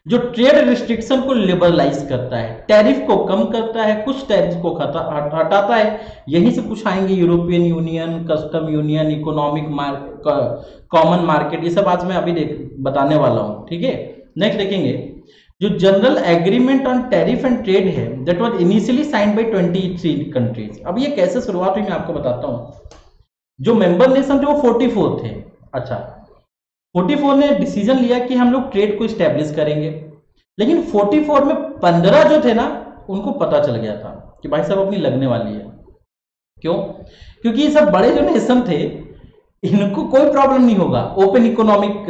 जो ट्रेड रिस्ट्रिक्शन को लिबरलाइज करता है टैरिफ को कम करता है, कुछ टैरिफ को हटाता है, यहीं से कुछ आएँगे European union custom union economic common market ये सब आज मैं अभी देख, बताने वाला हूँ, ठीक है? नेक्स्ट देखेंगे। जो general agreement on tariff and trade है that was initially signed by 23 countries अब ये कैसे शुरुआत हुई मैं आपको बताता हूँ। जो मेंबर नेशन थे वो 44 थे। अच्छा 44 ने डिसीज़न लिया कि हम लोग ट्रेड को स्टैब्लिश करेंगे। लेकिन 44 में 15 जो थे ना, उनको पता चल गया था कि भाई साहब अपनी लगने वाली है। क्यों? क्योंकि ये सब बड़े जो नेशन थे, इनको कोई प्रॉब्लम नहीं होगा। ओपन इकोनॉमिक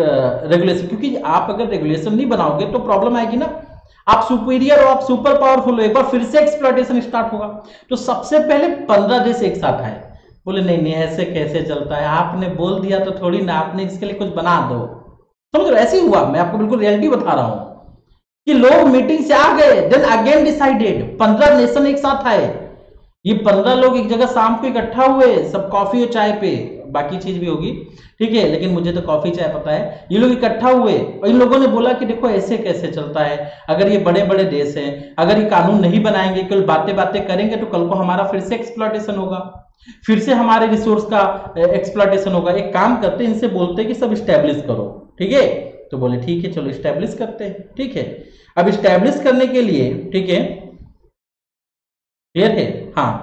रेगुलेशन क्योंकि आप अगर रेगुलेशन नहीं बनाओगे तो प्रॉब्लम आएगी ना। आप सुपीरियर हो, आप सुपर पावरफुल हो, एक बार फिर से एक्सप्लोटेशन स्टार्ट होगा। तो सबसे पहले पंद्रह देश एक साथ आए। बोले, नहीं नहीं, ऐसे कैसे चलता है? आपने बोल दिया तो थोड़ी ना, आपने इसके लिए कुछ बना दो। समझ लो ऐसे हुआ। मैं आपको बिल्कुल रियलिटी बता रहा हूँ कि लोग मीटिंग से आ गए देन अगेन डिसाइडेड पंद्रह नेशन एक साथ आए। ये पंद्रह लोग एक जगह शाम को इकट्ठा हुए, सब कॉफ़ी और चाय पे। बाकी चीज़ भी होगी, ठीक है? लेकिन मुझे तो कॉफ़ी चाय पता है। ये लोग इकट्ठा हुए और इन लोगों ने बोला कि देखो, ऐसे कैसे चलता है? अगर ये बड़े बड़े देश हैं, अगर ये कानून नहीं बनाएँगे, केवल बातें बातें करेंगे तो कल को हमारा फिर से एक्सप्लॉटेशन होगा। फिर से हमारे रिसोर्स का एक्सप्लाटेशन होगा। एक काम करते हैं, इनसे बोलते हैं कि सब स्टैब्लिश करो। ठीक है? तो बोले, ठीक है, चलो स्टैब्लिश करते हैं। ठीक है? अब स्टैब्लिश करने के लिए, ठीक है? क्लियर है? हाँ।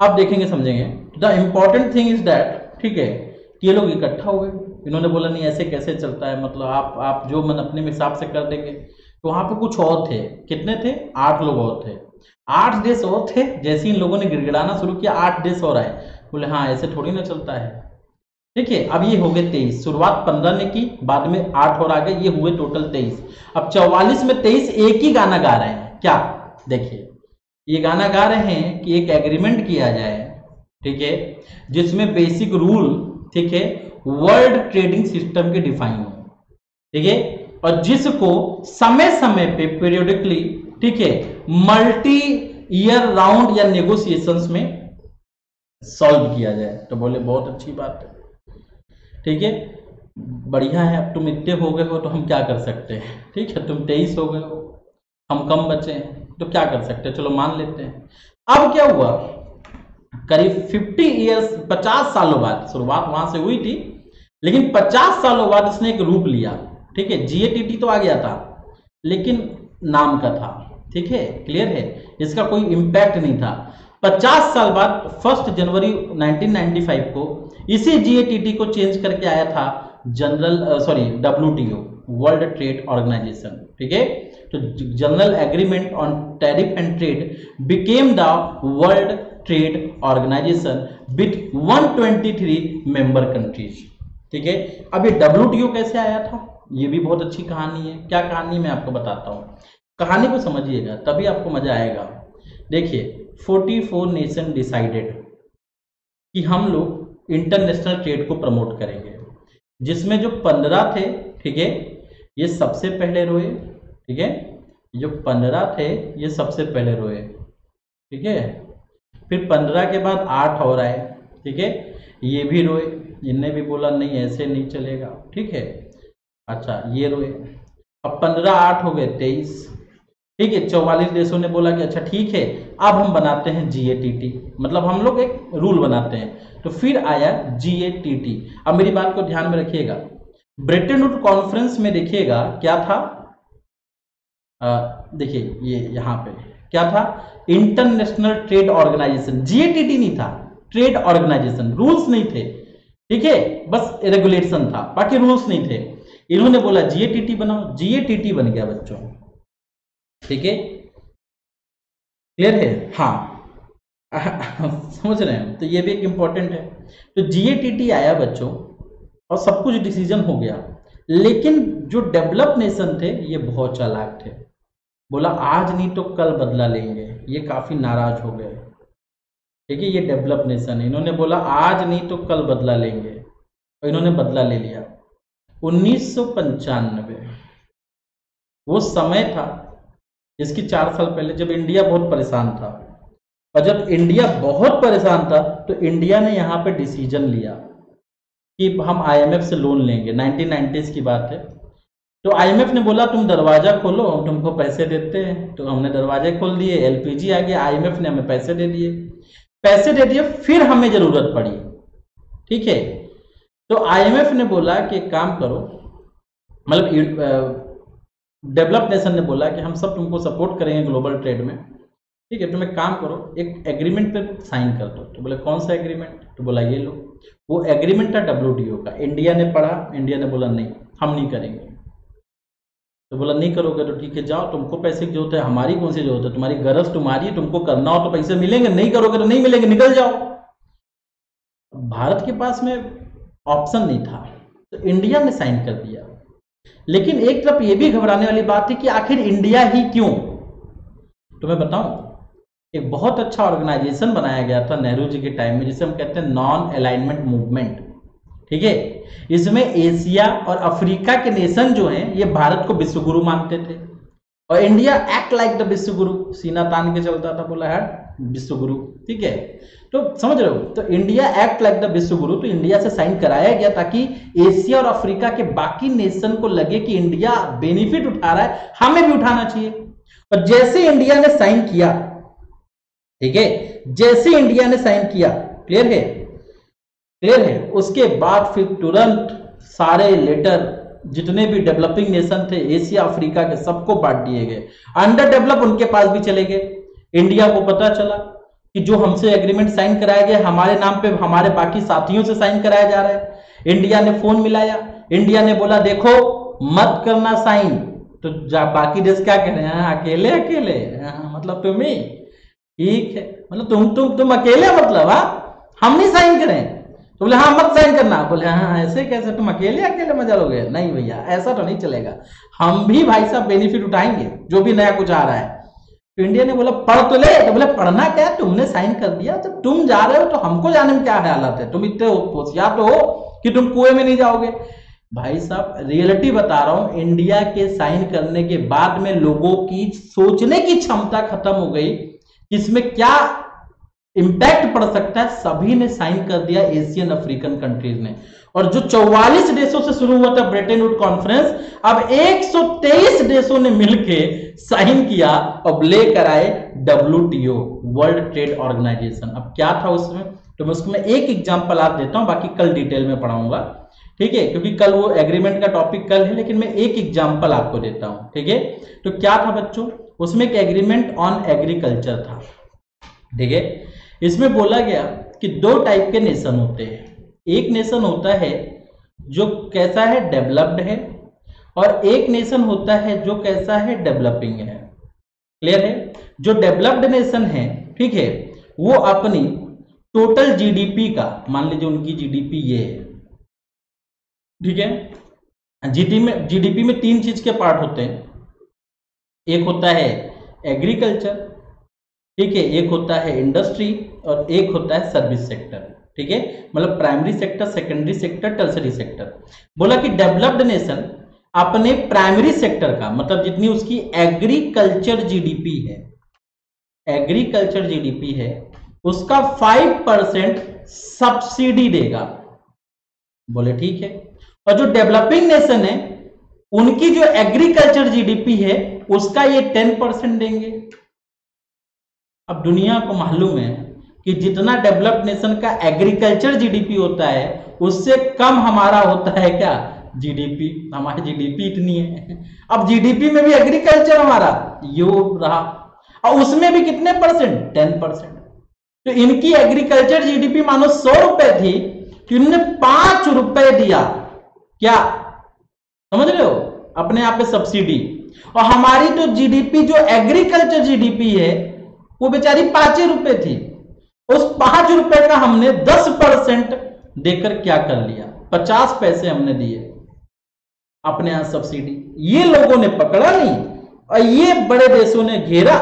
अब देखेंगे, समझेंगे। The important thing is that ठीक है ये लोग इकट्ठा हुए इन्होंने बोला, नहीं, ऐसे कैसे चलता है? मतलब आप आप जो मन अपने हिसाब से कर देंगे। तो वहाँ पे कुछ और थे। कितने थे? आठ लोग और थे। आठ देश और थे, जैसे इन लोगों ने गिड़गिड़ाना शुरू किया, आठ देश और आए। बोले हाँ ऐसे थोड़ी ना चलता है। देखिए, अब ये हो गए तेईस। शुरुआत पंद्रह ने की, बाद में आठ और आ गए ये हुए टोटल तेईस। अब चौवालीस में तेईस एक ही गाना गा रहे हैं। क्या? देखिए, ये गाना गा रहे हैं कि एक एग्रीमेंट किया जाए, ठीक है, जिसमें बेसिक रूल ठीक है वर्ल्ड ट्रेडिंग सिस्टम के डिफाइन हो, ठीक है, और जिसको समय समय पे पीरियोडिकली ठीक है मल्टी ईयर राउंड या नेगोशिएशंस में सॉल्व किया जाए। तो बोले, बहुत अच्छी बात है। ठीक है, बढ़िया है, अब तुम इतने हो गए हो तो हम क्या कर सकते हैं? ठीक है, तुम तेईस हो गए हो, हम कम बचे हैं तो क्या कर सकते हैं? चलो मान लेते हैं। अब क्या हुआ? करीब 50 इयर्स 50 सालों बाद, शुरुआत वहाँ से हुई थी, लेकिन 50 सालों बाद इसने एक रूप लिया। ठीक है जीएटीटी तो आ गया था, लेकिन नाम का था। ठीक है? क्लियर है? इसका कोई इम्पैक्ट नहीं था। 50 साल बाद फ़र्स्ट जनवरी 1995 को इसी जीएटीटी को चेंज करके आया था general sorry WTO world trade organisation ठीक है? तो general agreement on tariff and trade became the world trade organisation with 123 member countries ठीक है? अब ये डब्ल्यूटीओ कैसे आया था? ये भी बहुत अच्छी कहानी है। क्या कहानी मैं आपको बताता हूँ। कहानी को समझिएगा, तभी आपको मज़ा आएगा। देखिए 44 नेशन डिसाइडेड कि हम लोग इंटरनेशनल ट्रेड को प्रमोट करेंगे। जिसमें जो पंद्रह थे, ठीक है, ये सबसे पहले रोए, ठीक है, जो पंद्रह थे, ये सबसे पहले रोए, ठीक है। फिर पंद्रह के बाद आठ और आए, ठीक है, ये भी रोए, इनने भी बोला, नहीं, ऐसे नहीं चलेगा। ठीक है अच्छा ये रोए। अब पंद्रह आठ हो गए, तेईस ठीक है, चौवालीस देशों ने बोला कि अच्छा ठीक है, अब हम बनाते हैं जीएटीटी मतलब हम लोग एक रूल बनाते हैं। तो फिर आया जीएटीटी अब मेरी बात को ध्यान में रखिएगा। ब्रिटेन वुड कॉन्फ्रेंस में देखिएगा, क्या था? देखिए, ये यहाँ पे। क्या था? इंटरनेशनल ट्रेड ऑर्गेनाइजेशन जीएटीटी नहीं था। ट्रेड ऑर्गेनाइजेशन रूल्स नहीं थे। ठीक है, बस रेगुलेशन था। बाकी रूल्स नहीं थे। इन्होंने बोला जीएटीटी बनाओ। जीएटीटी बन गया बच्चों। ठीक है? क्लियर है? हाँ। समझ रहे हैं? तो ये भी एक इंपॉर्टेंट है। तो जीएटीटी आया बच्चों, और सब कुछ डिसीज़न हो गया। लेकिन जो डेवलप नेशन थे, ये बहुत चालाक थे। बोला, आज नहीं तो कल बदला लेंगे। ये काफ़ी नाराज़ हो गए। ठीक है, ये डेवलप नेशन है। इन्होंने बोला, आज नहीं तो कल बदला लेंगे। और इन्होंने बदला ले लिया। उन्नीस सौ पंचानवे, वो समय था इसकी चार साल पहले जब इंडिया बहुत परेशान था, और जब इंडिया बहुत परेशान था तो इंडिया ने यहाँ पे डिसीज़न लिया कि हम आईएमएफ से लोन लेंगे। 1990s की बात है। तो आईएमएफ ने बोला, तुम दरवाज़ा खोलो, हम तुमको पैसे देते हैं। तो हमने दरवाजे खोल दिए एलपीजी आ गया आईएमएफ ने हमें पैसे दे दिए। पैसे दे दिए, फिर हमें ज़रूरत पड़ी। ठीक है? तो आईएमएफ ने बोला कि काम करो मतलब डेवलप नेशन ने बोला कि हम सब तुमको सपोर्ट करेंगे ग्लोबल ट्रेड में। ठीक है, तुम एक काम करो, एक एग्रीमेंट पे साइन कर दो। तो बोले, कौन सा एग्रीमेंट तो बोला, ये लो। वो एग्रीमेंट था डब्ल्यू का। इंडिया ने पढ़ा इंडिया ने बोला, नहीं, हम नहीं करेंगे। तो बोला, नहीं करोगे तो ठीक है, जाओ, तुमको पैसे की ज़रूरत है, हमारी कौन सी ज़रूरत है? तुम्हारी गरज तुम्हारी तुमको करना हो तो पैसे मिलेंगे, नहीं करोगे तो नहीं मिलेंगे, निकल जाओ। भारत के पास में ऑप्शन नहीं था। तो इंडिया ने साइन कर दिया। लेकिन एक तरफ़ यह भी घबराने वाली बात थी कि आखिर इंडिया ही क्यों? तो मैं बताऊँ, एक बहुत अच्छा ऑर्गेनाइजेशन बनाया गया था नेहरू जी के टाइम में, जिसे हम कहते हैं नॉन अलाइनमेंट मूवमेंट ठीक है? इसमें एशिया और अफ्रीका के नेशन जो हैं, ये भारत को विश्वगुरु मानते थे। और इंडिया एक्ट लाइक द विश्वगुरु। सीना तान के चलता था, बोला है विश्वगुरु, ठीक है? तो समझ रहे हो? तो इंडिया एक्ट लाइक द विश्व गुरु तो इंडिया से साइन कराया गया ताकि एशिया और अफ्रीका के बाकी नेशन को लगे कि इंडिया बेनिफिट उठा रहा है, हमें भी उठाना चाहिए। और जैसे इंडिया ने साइन किया, ठीक है? जैसे इंडिया ने साइन किया क्लियर है? क्लियर है? उसके बाद फिर तुरंत सारे लेटर जितने भी डेवलपिंग नेशन थे एशिया अफ्रीका के सबको बांट दिए गए। अंडर डेवलप उनके पास भी चले गए। इंडिया को पता चला कि जो हमसे एग्रीमेंट साइन कराया गया हमारे नाम पे हमारे बाकी साथियों से साइन कराया जा रहा है। इंडिया ने फ़ोन मिलाया। इंडिया ने बोला देखो मत करना साइन तो बाकी देश क्या कह रहे हैं? हाँ, अकेले अकेले। हाँ, मतलब तुम ही। ठीक है। मतलब तुम तुम तुम अकेले मतलब हा? हम नहीं साइन करें। तो बोले हाँ मत साइन करना। बोले हाँ ऐसे कैसे? तुम अकेले अकेले मज़ा लोगे? नहीं भैया ऐसा तो नहीं चलेगा। हम भी भाई साहब बेनिफिट उठाएँगे जो भी नया कुछ आ रहा है। तो इंडिया ने बोला, पढ़ तो ले। तो बोले, पढ़ना क्या तुमने साइन कर दिया। तो तुम जा रहे हो तो हमको जाने में क्या हालत है? तुम इतने होशियार तो हो कि तुम कुएँ में नहीं जाओगे? भाई साहब रियलिटी बता रहा हूँ, इंडिया के साइन करने के बाद में लोगों की सोचने की क्षमता खत्म हो गई इसमें क्या इंपैक्ट पड़ सकता है, सभी ने साइन कर दिया एशियन अफ्रीकन कंट्रीज़ ने। और जो 44 देशों से शुरू हुआ था ब्रिटेन वुड कॉन्फ्रेंस, अब 123 देशों ने मिलके साइन किया और लेकर आए डब्ल्यू वर्ल्ड ट्रेड ऑर्गेनाइजेशन। अब क्या था उसमें? तो मैं उसमें एक एग्जांपल आप देता हूँ, बाकी कल डिटेल में पढ़ाऊँगा। ठीक है? क्योंकि कल वो एग्रीमेंट का टॉपिक कल है, लेकिन मैं एक एग्ज़ाम्पल आपको देता हूँ। ठीक है? तो क्या था बच्चों? उसमें एक एग्रीमेंट ऑन एग्रीकल्चर था। ठीक है? इसमें बोला गया कि दो टाइप के नेशन होते हैं। एक नेशन होता है जो कैसा है, डेवलप्ड है, और एक नेशन होता है जो कैसा है, डेवलपिंग है। क्लियर है? जो डेवलप्ड नेशन है, ठीक है, वो अपनी टोटल जीडीपी का, मान लीजिए उनकी जीडीपी ये है, ठीक है? जीडी में, जीडीपी में तीन चीज़ के पार्ट होते हैं। एक होता है एग्रीकल्चर, ठीक है, एक होता है इंडस्ट्री, और एक होता है सर्विस सेक्टर। ठीक है? मतलब primary sector secondary sector tertiary sector बोला कि डेवलप्ड नेशन अपने प्राइमरी सेक्टर का मतलब जितनी उसकी एग्रीकल्चर जीडीपी है एग्रीकल्चर जीडीपी है, उसका फाइव परसेंट सब्सिडी देगा। बोले ठीक है? और जो डेवलपिंग नेशन है, उनकी जो एग्रीकल्चर जीडीपी है, उसका ये टेन परसेंट देंगे। अब दुनिया को मालूम है कि जितना डेवलप्ड नेशन का एग्रीकल्चर जीडीपी होता है, उससे कम हमारा होता है क्या? जीडीपी। हमारी जीडीपी इतनी है। अब जीडीपी में भी एग्रीकल्चर हमारा यो रहा। और उसमें भी कितने परसेंट? Ten percent. तो इनकी एग्रीकल्चर जीडीपी मानो सौ रुपए थी कि इन्होंने पाँच रुपए दिया। क्या? समझ रहे हो? अपने आप पे सब्सिडी। और हमारी तो जीडीपी, जो एग्रीकल्चर जीडीपी है, वो बेचारी पाँच रुपए थी। उस पाँच रुपए का हमने दस परसेंट देकर क्या कर लिया? पचास पैसे हमने दिए। अपने यहाँ सब्सिडी ये लोगों ने पकड़ा नहीं। और ये बड़े देशों ने घेरा।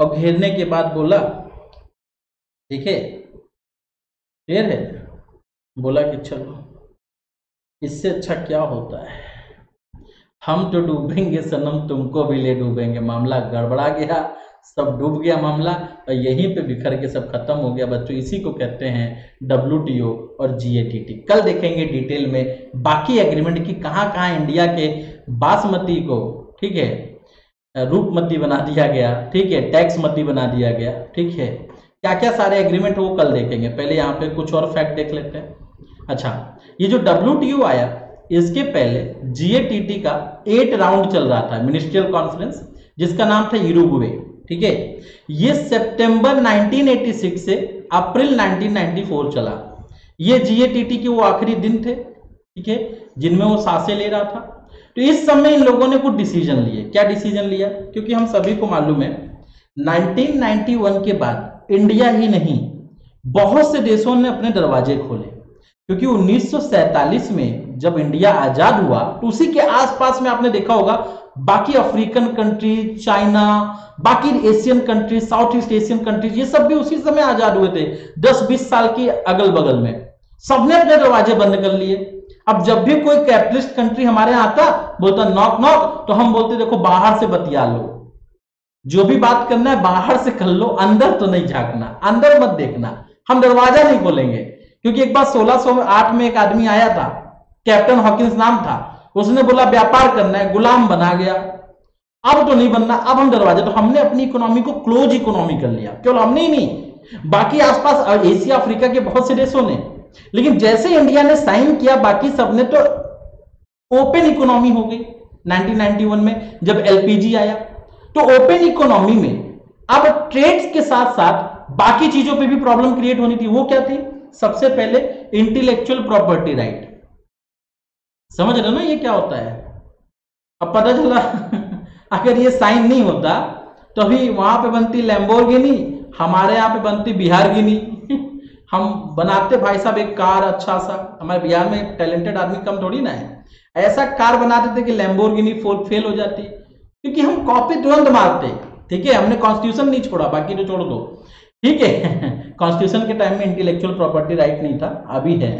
और घेरने के बाद बोला, ठीक है? फिर है, बोला कि चलो, इससे अच्छा क्या होता है? हम तो डूबेंगे, सनम, तुमको भी ले डूबेंगे। मामला गड़बड़ा गया। सब डूब गया मामला और यहीं पे बिखर के सब खत्म हो गया। बच्चों, इसी को कहते हैं डब्ल्यू और जीएटीटी कल देखेंगे डिटेल में बाकी एग्रीमेंट की कहाँ कहाँ इंडिया के बासमती को, ठीक है? रूपमती बना दिया गया, ठीक है? टैक्स मती बना दिया गया, ठीक है? क्या क्या सारे एग्रीमेंट वो कल देखेंगे। पहले यहाँ पे कुछ और फैक्ट देख लेते हैं। अच्छा ये जो डब्ल्यू आया, इसके पहले जीएटीटी का एट राउंड चल रहा था मिनिस्ट्रियल कॉन्फ्रेंस जिसका नाम था यूरुगवे ठीक है? ये सितंबर 1986 से अप्रैल 1994 चला। ये जीएटीटी के वो आखिरी दिन थे, ठीक है? जिनमें वो साँसें ले रहा था। तो इस समय इन लोगों ने कुछ डिसीज़न लिए। क्या डिसीज़न लिया? क्योंकि हम सभी को मालूम है 1991 के बाद इंडिया ही नहीं, बहुत से देशों ने अपने दरवाजे खोले। क्योंकि 1947 में जब इंडिया आज़ाद हुआ तो उसी के आसपास में आपने देखा होगा बाकी अफ्रीकन कंट्री चाइना बाकी Asian country south east Asian countries ये सब भी उसी समय आज़ाद हुए थे 10-20 साल की अगल बगल में। सबने अपने दरवाजे बंद कर लिए। अब जब भी कोई कैपिटलिस्ट कंट्री हमारे आता, बोलता नॉक नॉक तो हम बोलते, देखो, बाहर से बतिया लो। जो भी बात करना है, बाहर से कर लो, अंदर तो नहीं झांकना, अंदर मत देखना। हम दरवाज़ा नहीं खोलेंगे। क्योंकि एक बार 1608 में एक आदमी आया था, कैप्टन हॉकिंस नाम था। उसने बोला, व्यापार करना है, गुलाम बना गया। अब तो नहीं बनना, अब हम दरवाजे तो हमने अपनी इकोनॉमी को क्लोज इकोनॉमी कर लिया। केवल हमने ही नहीं, बाकी आसपास एशिया, अफ्रीका के बहुत से देशों ने। लेकिन जैसे इंडिया ने साइन किया, बाकी सबने तो ओपन इकोनॉमी हो गई 1991 में, जब एलपीजी आया। तो ओपन इकोनॉमी में अब ट्रेड्स के साथ साथ बाकी चीज़ों पे भी प्रॉब्लम क्रिएट होनी थी। वो क्या थी? सबसे पहले इंटेलेक्चुअल प्रॉपर्टी राइट समझ रहे ना ये क्या होता है? अब पता चला, अगर ये साइन नहीं होता तो अभी वहाँ पे बनती लैम्बोर्गिनी हमारे यहाँ पे बनती बिहार गिनी हम बनाते भाई साहब एक कार अच्छा सा। हमारे बिहार में टैलेंटेड आदमी कम थोड़ी ना है। ऐसा कार बनाते थे कि लैम्बोर्गिनी फेल हो जाती। क्योंकि हम कॉपी तुरंत मारते। ठीक है, हमने कॉन्स्टिट्यूशन नहीं छोड़ा, बाकी तो छोड़ दो। ठीक है कॉन्स्टिट्यूशन के टाइम में इंटेलेक्चुअल प्रॉपर्टी राइट नहीं था, अभी है।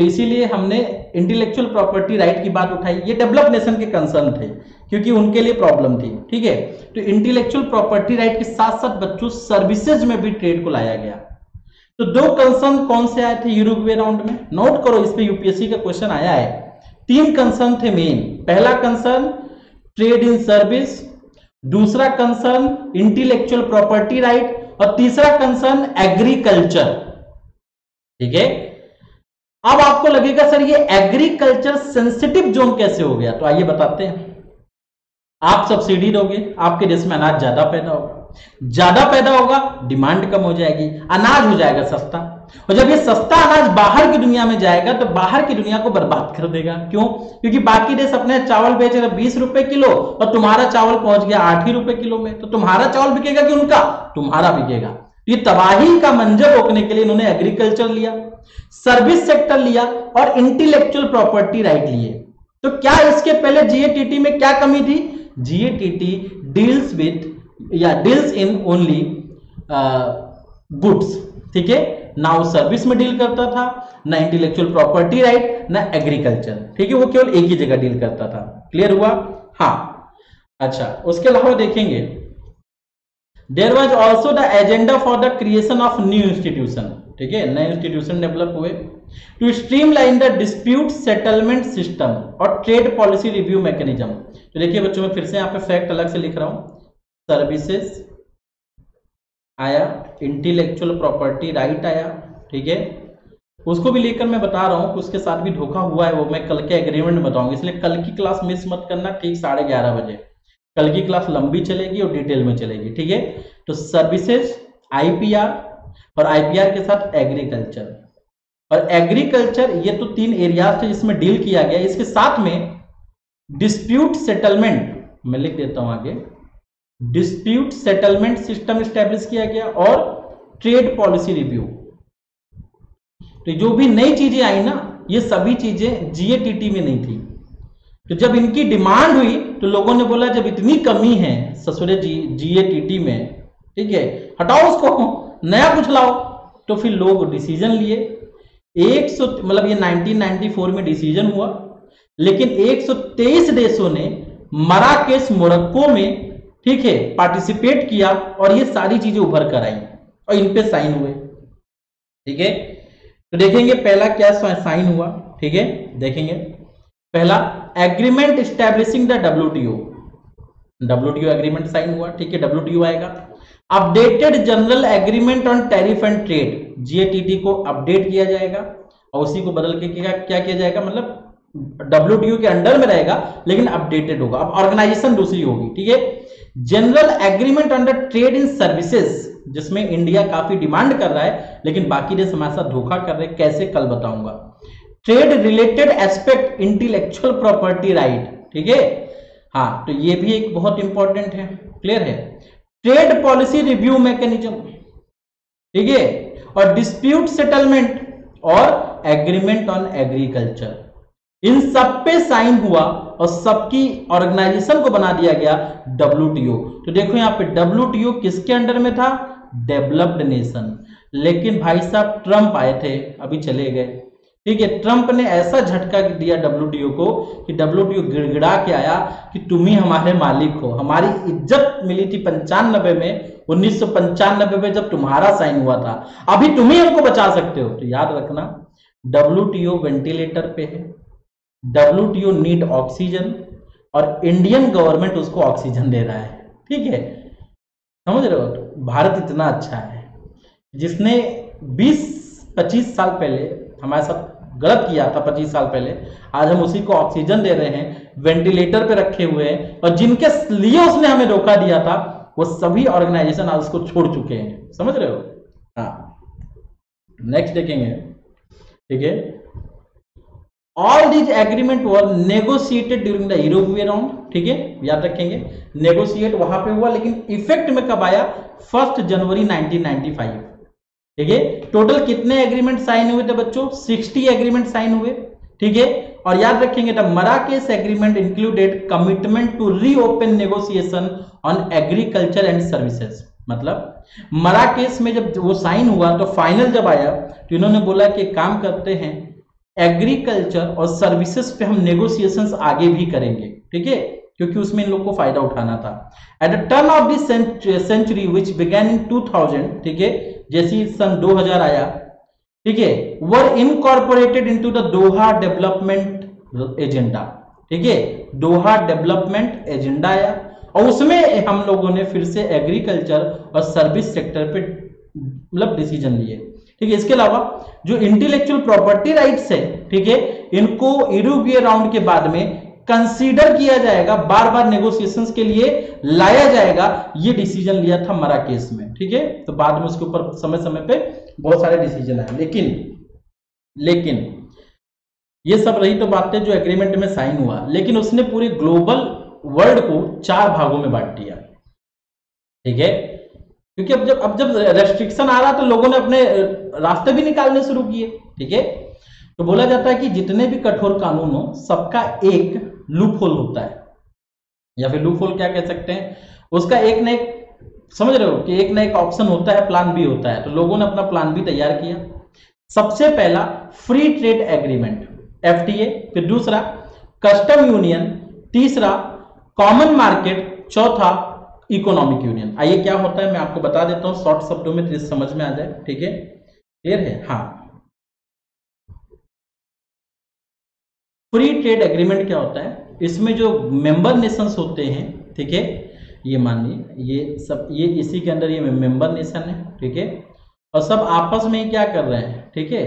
तो इसीलिए हमने इंटेलेक्चुअल प्रॉपर्टी राइट की बात उठाई। ये डेवलप नेशन के कंसर्न थे, क्योंकि उनके लिए प्रॉब्लम थी, ठीक है? तो इंटेलेक्चुअल प्रॉपर्टी राइट के साथ साथ बच्चों सर्विसेज़ में भी ट्रेड को लाया गया। तो दो कंसर्न कौन से आए थे यूरोपवे राउंड में? नोट करो, इस पे यूपीएससी का क्वेश्चन आया है। तीन कंसर्न थे मेन पहला कंसर्न ट्रेड इन सर्विस दूसरा कंसर्न इंटेलेक्चुअल प्रॉपर्टी राइट और तीसरा कंसर्न एग्रीकल्चर ठीक है? अब आपको लगेगा, सर, ये एग्रीकल्चर सेंसिटिव जोन कैसे हो गया? तो आइए बताते हैं। आप सब्सिडी दोगे आपके देश में अनाज ज़्यादा पैदा होगा। ज़्यादा पैदा होगा डिमांड कम हो जाएगी, अनाज हो जाएगा सस्ता। और जब ये सस्ता अनाज बाहर की दुनिया में जाएगा तो बाहर की दुनिया को बर्बाद कर देगा। क्यों? क्योंकि बाकी देश अपने चावल बेच रहे बीस रुपए किलो, और तुम्हारा चावल पहुँच गया आठ ही रुपए किलो में। तो तुम्हारा चावल बिकेगा कि उनका? तुम्हारा बिकेगा। ये तबाही का मंजर रोकने के लिए इन्होंने एग्रीकल्चर लिया। सर्विस सेक्टर लिया और इंटेलेक्चुअल प्रॉपर्टी राइट लिए। तो क्या इसके पहले जीएटीटी में क्या कमी थी? G A T T deals with या डील्स इन ओनली गुड्स ठीक है? ना वो सर्विस में डील करता था, ना इंटेलेक्चुअल प्रॉपर्टी राइट ना एग्रीकल्चर ठीक है? वो केवल एक ही जगह डील करता था। क्लियर हुआ? हाँ। अच्छा उसके अलावा देखेंगे। There was also the agenda for the creation of new institution ठीक है, नए इंस्टीट्यूशन डेवलप हुए। To streamline the dispute settlement system और ट्रेड पॉलिसी रिव्यू मैकेनिज्म तो देखिए बच्चों में फिर से यहाँ पे फैक्ट अलग से लिख रहा हूँ। सर्विसेज़ आया इंटेलेक्चुअल प्रॉपर्टी राइट आया, ठीक है। उसको भी लेकर मैं बता रहा हूँ कि उसके साथ भी धोखा हुआ है, वो मैं कल के एग्रीमेंट बताऊँगा। इसलिए कल की क्लास मिस मत करना, ठीक, साढ़े ग्यारह बजे। कल की क्लास लंबी चलेगी और डिटेल में चलेगी, ठीक है। तो सर्विसेज़ आईपीआर और आईपीआर के साथ एग्रीकल्चर और एग्रीकल्चर ये तो तीन एरियाज़ थे जिसमें डील किया गया। इसके साथ में डिस्प्यूट सेटलमेंट मैं लिख देता हूँ आगे। डिस्प्यूट सेटलमेंट सिस्टम स्टैब्लिश किया गया और ट्रेड पॉलिसी रिव्यू तो जो भी नई चीज़ें आई ना, ये सभी चीज़ें जीएटीटी में नहीं थी। तो जब इनकी डिमांड हुई तो लोगों ने बोला, जब इतनी कमी है ससुरे जी जीएटीटी में, ठीक है, हटाओ उसको। नया कुछ लाओ तो फिर लोग डिसीज़न लिए। एक सौ मतलब ये 1994 में डिसीज़न हुआ, लेकिन 123 देशों ने मराकेश मोरक्को में, ठीक है पार्टिसिपेट किया और ये सारी चीज़ें उभर कर आई और इन पे साइन हुए। ठीक है? तो देखेंगे पहला क्या साइन हुआ, ठीक है? देखेंगे। पहला agreement establishing the WTO WTO agreement sign हुआ, ठीक है? डब्ल्यूटीओ आएगा। Updated general agreement on tariff and trade G A T T को अपडेट किया जाएगा और उसी को बदल के क्या क्या किया जाएगा? मतलब डब्ल्यूटीओ के अंडर में रहेगा, लेकिन अपडेटेड होगा। अब ऑर्गेनाइजेशन दूसरी होगी, ठीक है? General agreement under trade in services जिसमें इंडिया काफ़ी डिमांड कर रहा है, लेकिन बाकी देश हमारे साथ धोखा कर रहे कैसे? कल बताऊँगा। Trade related aspect intellectual property right ठीक है? हाँ तो ये भी एक बहुत इंपॉर्टेंट है क्लियर है? ट्रेड पॉलिसी रिव्यू मैकेनिज्म, ठीक है? और डिस्प्यूट सेटलमेंट और एग्रीमेंट ऑन एग्रीकल्चर। इन सब पे साइन हुआ और सबकी ऑर्गेनाइजेशन को बना दिया गया डब्ल्यू तो देखो यहाँ पे डब्ल्यू किसके अंडर में था? Developed nation. लेकिन भाई साहब, ट्रंप आए थे, अभी चले गए। ठीक है ट्रंप ने ऐसा झटका दिया डब्ल्यू को कि डब्ल्यू गिड़गिड़ा के आया कि तुम ही हमारे मालिक हो। हमारी इज़्ज़त मिली थी पंचानबे में, उन्नीस सौ पंचानबे में जब तुम्हारा साइन हुआ था। अभी तुम ही हमको बचा सकते हो। तो याद रखना डब्ल्यूटीओ वेंटिलेटर पे है। डब्ल्यू नीड ऑक्सीजन और इंडियन गवर्नमेंट उसको ऑक्सीजन दे रहा है। ठीक है? समझ रहे हो? तो भारत इतना अच्छा है। जिसने 20-25 साल पहले हमारे साथ गलत किया था 25 साल पहले। आज हम उसी को ऑक्सीजन दे रहे हैं वेंटिलेटर पे रखे हुए हैं और जिनके लिए उसने हमें धोखा दिया था, वो सभी ऑर्गेनाइजेशन आज उसको छोड़ चुके हैं। समझ रहे हो? हाँ। नेक्स्ट देखेंगे। ठीक है। All these agreement were negotiated during the European round ठीक है? याद रखेंगे। नेगोशिएट वहाँ पे हुआ, लेकिन इफ़ेक्ट में कब आया? फ़र्स्ट जनवरी 1995 ठीक है? टोटल कितने एग्रीमेंट साइन हुए थे बच्चों? 60 एग्रीमेंट साइन हुए, ठीक है? और याद रखेंगे the Marrakesh agreement included commitment to reopen negotiation on agriculture and services मतलब मराकेश में जब वो साइन हुआ तो फाइनल जब आया तो इन्होंने बोला कि काम करते हैं एग्रीकल्चर और सर्विसेज़ पे हम नेगोशिएशंस आगे भी करेंगे, ठीक है? क्योंकि उसमें इन लोग को फ़ायदा उठाना था। At the turn of this which began in 2000 ठीक है? जैसी सन 2000 आया, ठीक है were incorporated into the Doha development agenda ठीक है दोहा डेवलपमेंट एजेंडा आया, और उसमें हम लोगों ने फिर से एग्रीकल्चर और सर्विस सेक्टर पे मतलब डिसीज़न लिए, ठीक है, इसके अलावा जो इंटेलेक्चुअल प्रॉपर्टी राइट्स है, ठीक है, इनको इरूगियर राउंड के बाद में कंसीडर किया जाएगा बार बार नेगोशिएशंस के लिए लाया जाएगा, ये डिसीज़न लिया था मरा केस में, ठीक है? तो बाद में उसके ऊपर समय समय पे बहुत सारे डिसीज़न आए। लेकिन लेकिन, ये सब रही तो बातें जो एग्रीमेंट में साइन हुआ। लेकिन उसने पूरे ग्लोबल वर्ल्ड को चार भागों में बांट दिया। ठीक है? क्योंकि अब जब अब जब रेस्ट्रिक्शन आ रहा तो लोगों ने अपने रास्ते भी निकालने शुरू किए, ठीक है? तो बोला जाता है कि जितने भी कठोर कानून हो, सबका एक लूप होल होता है। या फिर लूप होल क्या कह सकते हैं? उसका एक ना एक, समझ रहे हो कि एक ना एक ऑप्शन होता है प्लान बी होता है। तो लोगों ने अपना प्लान बी तैयार किया। सबसे पहला फ्री ट्रेड एग्रीमेंट एफटीए फिर दूसरा कस्टम यूनियन तीसरा कॉमन मार्केट चौथा इकोनॉमिक यूनियन आइए क्या होता है, मैं आपको बता देता हूँ शॉर्ट शब्दों में समझ में आ जाए, ठीक है? क्लियर है? हाँ। फ्री ट्रेड एग्रीमेंट क्या होता है? इसमें जो मेंबर नेशंस होते हैं, ठीक है, ये मानिए, ये सब, ये इसी के अंदर ये मेंबर नेशन है, ठीक है, और सब आपस में क्या कर रहे हैं, ठीक है,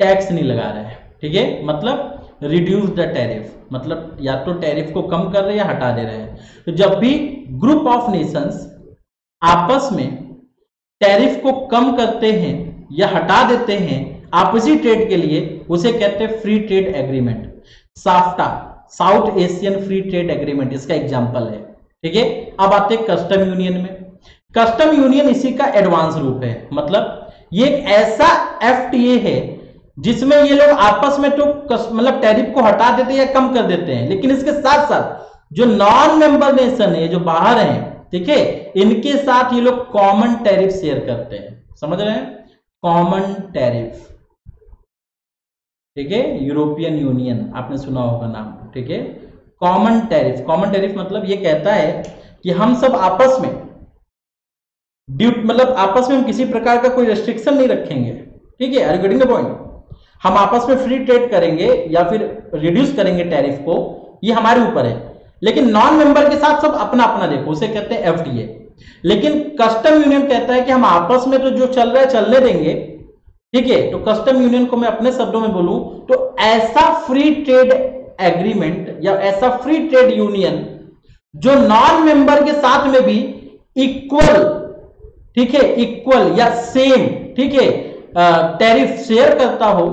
टैक्स नहीं लगा रहे हैं, ठीक है मतलब रिड्यूस द टैरिफ मतलब या तो टैरिफ को कम कर रहे हैं या हटा दे रहे हैं। तो जब भी ग्रुप ऑफ़ नेशंस आपस में टैरिफ को कम करते हैं या हटा देते हैं आपसी ट्रेड के लिए उसे कहते हैं free trade agreement SAFTA south Asian free trade agreement इसका एग्ज़ाम्पल है। ठीक है? अब आते हैं कस्टम यूनियन में। कस्टम यूनियन इसी का एडवांस रूप है। मतलब ये एक ऐसा एफटीए है जिसमें ये लोग आपस में तो मतलब टैरिफ को हटा देते हैं या कम कर देते हैं। लेकिन इसके साथ साथ जो नॉन मेंबर नेशन है, जो बाहर हैं, ठीक है? इनके साथ ये लोग कॉमन टैरिफ शेयर करते हैं। समझ रहे हैं? कॉमन टैरिफ ठीक है? यूरोपियन यूनियन आपने सुना होगा नाम, ठीक है? कॉमन टैरिफ कॉमन टैरिफ मतलब ये कहता है कि हम सब आपस में ड्यूट मतलब आपस में हम किसी प्रकार का कोई रेस्ट्रिक्शन नहीं रखेंगे, ठीक है? आर द पॉइंट हम आपस में फ्री ट्रेड करेंगे या फिर रिड्यूस करेंगे टैरिफ को, ये हमारे ऊपर है। लेकिन नॉन मेंबर के साथ सब अपना अपना देखो, उसे कहते हैं एफडीए लेकिन कस्टम यूनियन कहता है कि हम आपस में तो जो चल रहा है, चलने देंगे ठीक है तो कस्टम यूनियन को मैं अपने शब्दों में बोलूँ तो ऐसा फ्री ट्रेड एग्रीमेंट या ऐसा फ्री ट्रेड यूनियन जो नॉन मेंबर के साथ में भी इक्वल ठीक है इक्वल या सेम ठीक है टैरिफ शेयर करता हो,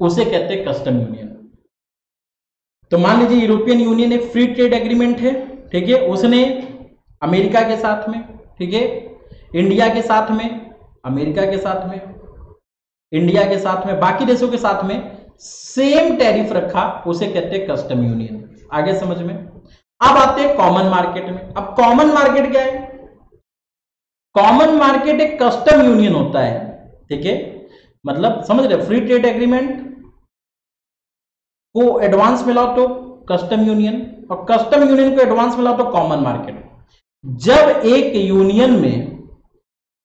उसे कहते हैं कस्टम यूनियन तो मान लीजिए यूरोपियन यूनियन एक फ्री ट्रेड एग्रीमेंट है, ठीक है, उसने अमेरिका के साथ में, ठीक है इंडिया के साथ में अमेरिका के साथ में इंडिया के साथ में, बाकी देशों के साथ में सेम टैरिफ रखा, उसे कहते हैं कस्टम यूनियन आगे समझ में? अब आते हैं कॉमन मार्केट में. अब कॉमन मार्केट क्या है? कॉमन मार्केट एक कस्टम यूनियन होता है. ठीक है? मतलब समझ रहे फ्री ट्रेड एग्रीमेंट को एडवांस मिलाओ तो कस्टम यूनियन और कस्टम यूनियन को एडवांस मिलाओ तो कॉमन मार्केट जब एक यूनियन में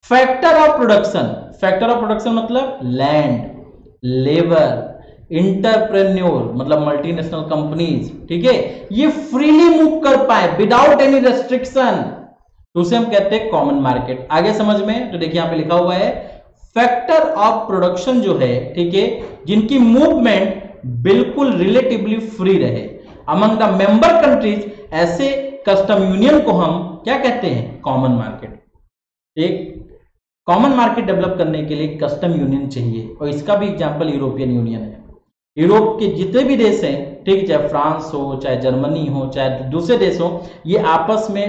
factor of production factor of production मतलब लैंड लेबर इंटरप्रेन्योर मतलब मल्टीनेशनल कंपनीज़ ठीक है? ये फ्रीली मूव कर पाए विदाउट एनी रेस्ट्रिक्शन तो उसे हम कहते हैं कॉमन मार्केट आगे समझ में? तो देखिए यहाँ पे लिखा हुआ है फैक्टर ऑफ़ प्रोडक्शन जो है, ठीक है, जिनकी मूवमेंट बिल्कुल रिलेटिवली फ्री रहे. अमंग द मेंबर कंट्रीज़ ऐसे कस्टम यूनियन को हम क्या कहते हैं? कॉमन मार्केट एक कॉमन मार्केट डेवलप करने के लिए कस्टम यूनियन चाहिए। और इसका भी एग्ज़ाम्पल यूरोपियन यूनियन है। यूरोप के जितने भी देश हैं, ठीक चाहे फ्रांस हो, चाहे जर्मनी हो, चाहे दूसरे देश हो, ये आपस में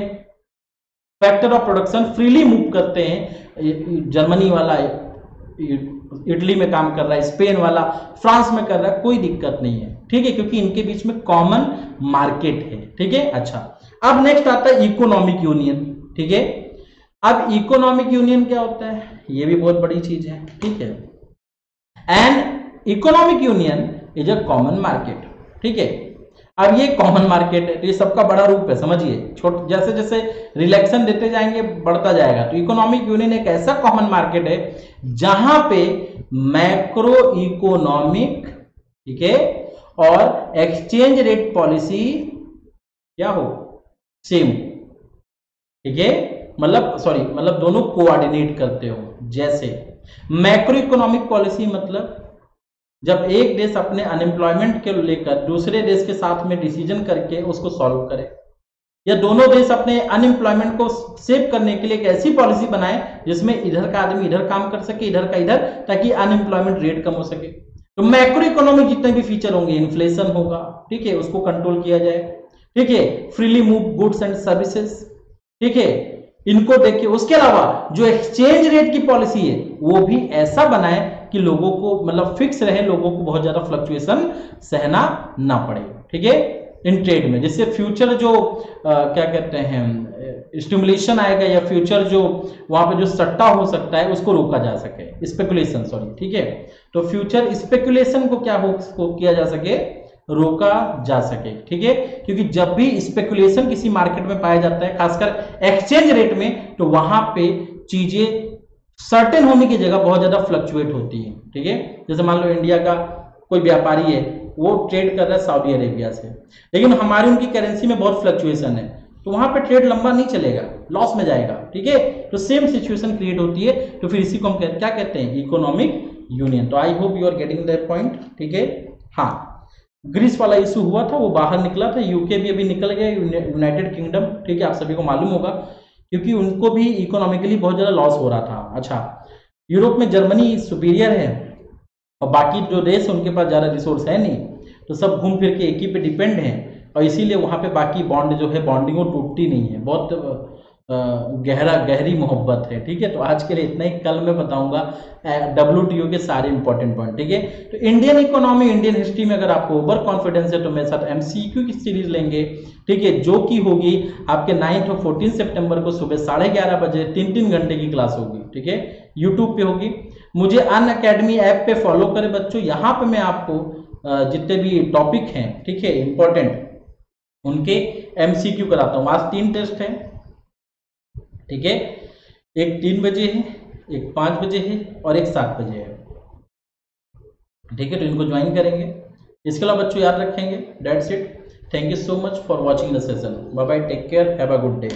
factor of production freely move करते हैं। जर्मनी वाला इटली में काम कर रहा है स्पेन वाला फ्रांस में कर रहा है, कोई दिक्कत नहीं है। ठीक है? क्योंकि इनके बीच में कॉमन मार्केट है। ठीक है? अच्छा। अब नेक्स्ट आता है इकोनॉमिक यूनियन ठीक है? अब इकोनॉमिक यूनियन क्या होता है? ये भी बहुत बड़ी चीज़ है, ठीक है? And economic union is a common market ठीक है? अब ये कॉमन मार्केट है तो ये सबका बड़ा रूप है, समझिए? छोट, जैसे जैसे रिलेक्शन देते जाएँगे, बढ़ता जाएगा। तो इकोनॉमिक यूनियन एक ऐसा कॉमन मार्केट है, जहाँ पे मैक्रो इकोनॉमिक ठीक है? और एक्सचेंज रेट पॉलिसी क्या हो? सेम ठीक है? मतलब सॉरी मतलब दोनों कोऑर्डिनेट करते हो। जैसे मैक्रो इकोनॉमिक पॉलिसी मतलब जब एक देश अपने अनएम्प्लॉयमेंट के लेकर दूसरे देश के साथ में डिसीज़न करके उसको सॉल्व करे, या दोनों देश अपने अनएम्प्लॉयमेंट को सेव करने के लिए एक ऐसी पॉलिसी बनाए, जिसमें इधर का आदमी इधर काम कर सके, इधर का इधर, ताकि अनएम्प्लॉयमेंट रेट कम हो सके। तो मैक्रो इकोनॉमिक जितने भी फीचर होंगे इन्फ्लेशन होगा, ठीक है, उसको कंट्रोल किया जाए। ठीक है freely move goods and services ठीक है इनको देखिए उसके अलावा जो एक्सचेंज रेट की पॉलिसी है वो भी ऐसा बनाए कि लोगों को मतलब फिक्स रहे लोगों को बहुत ज़्यादा फ्लक्चुएशन सहना ना पड़े। ठीक है? इन ट्रेड में जिससे फ्यूचर जो आ, क्या कहते हैं स्टिमुलेशन आएगा या फ्यूचर जो वहाँ पे जो सट्टा हो सकता है उसको रोका जा सके। स्पेकुलेशन सॉरी ठीक है? तो फ्यूचर स्पेकुलेशन को क्या हो किया जा सके? रोका जा सके, ठीक है? क्योंकि जब भी स्पेकुलेशन किसी मार्केट में पाया जाता है, खासकर एक्सचेंज रेट में तो वहाँ पे चीज़ें सर्टेन होने की जगह बहुत ज़्यादा फ्लक्चुएट होती है, ठीक है? जैसे मान लो इंडिया का कोई व्यापारी है, वो ट्रेड कर रहा है सऊदी अरेबिया से। लेकिन हमारी उनकी करेंसी में बहुत फ्लक्चुएशन है तो वहाँ पे ट्रेड लंबा नहीं चलेगा लॉस में जाएगा, ठीक है? तो सेम सिचुएशन क्रिएट होती है तो फिर इसी को हम क्या कहते हैं? इकोनॉमिक यूनियन तो I hope you are getting that point ठीक है? हाँ। ग्रीस वाला इशू हुआ था, वो बाहर निकला था यूके भी अभी निकल गया यूनाइटेड किंगडम ठीक है, आप सभी को मालूम होगा, क्योंकि उनको भी इकोनॉमिकली बहुत ज़्यादा लॉस हो रहा था। अच्छा यूरोप में जर्मनी सुपीरियर है, और बाकी जो देश है, उनके पास ज़्यादा रिसोर्स है नहीं तो सब घूम फिर के एक ही पे डिपेंड है, और इसीलिए वहाँ पे बाकी बॉन्ड जो है बॉन्डिंग वो टूटती नहीं है। बहुत गहरा, गहरी मोहब्बत है, ठीक है? तो आज के लिए इतना ही। कल मैं बताऊँगा डब्ल्यूटीओ के सारे इंपॉर्टेंट पॉइंट ठीक है? तो इंडियन इकोनॉमी इंडियन हिस्ट्री में अगर आपको ओवर कॉन्फिडेंस है तो मेरे साथ एमसीक्यू की सीरीज़ लेंगे, ठीक है? जो कि होगी आपके नाइन्थ और फोर्टीन सेप्टेम्बर को सुबह साढ़े ग्यारह बजे तीन तीन घंटे की क्लास होगी, ठीक है? यूट्यूब पे होगी। मुझे अन अकेडमी ऐप पे फॉलो करें बच्चों। यहाँ पे मैं आपको जितने भी टॉपिक हैं, ठीक है? इंपॉर्टेंट उनके एमसीक्यू कराता हूँ। आज तीन टेस्ट हैं। ठीक है? एक तीन बजे है, एक पाँच बजे है और एक सात बजे है। ठीक है तो इनको ज्वाइन करेंगे। इसके अलावा बच्चों याद रखेंगे। That's it thank you so much for watching the session bye bye take care have a good day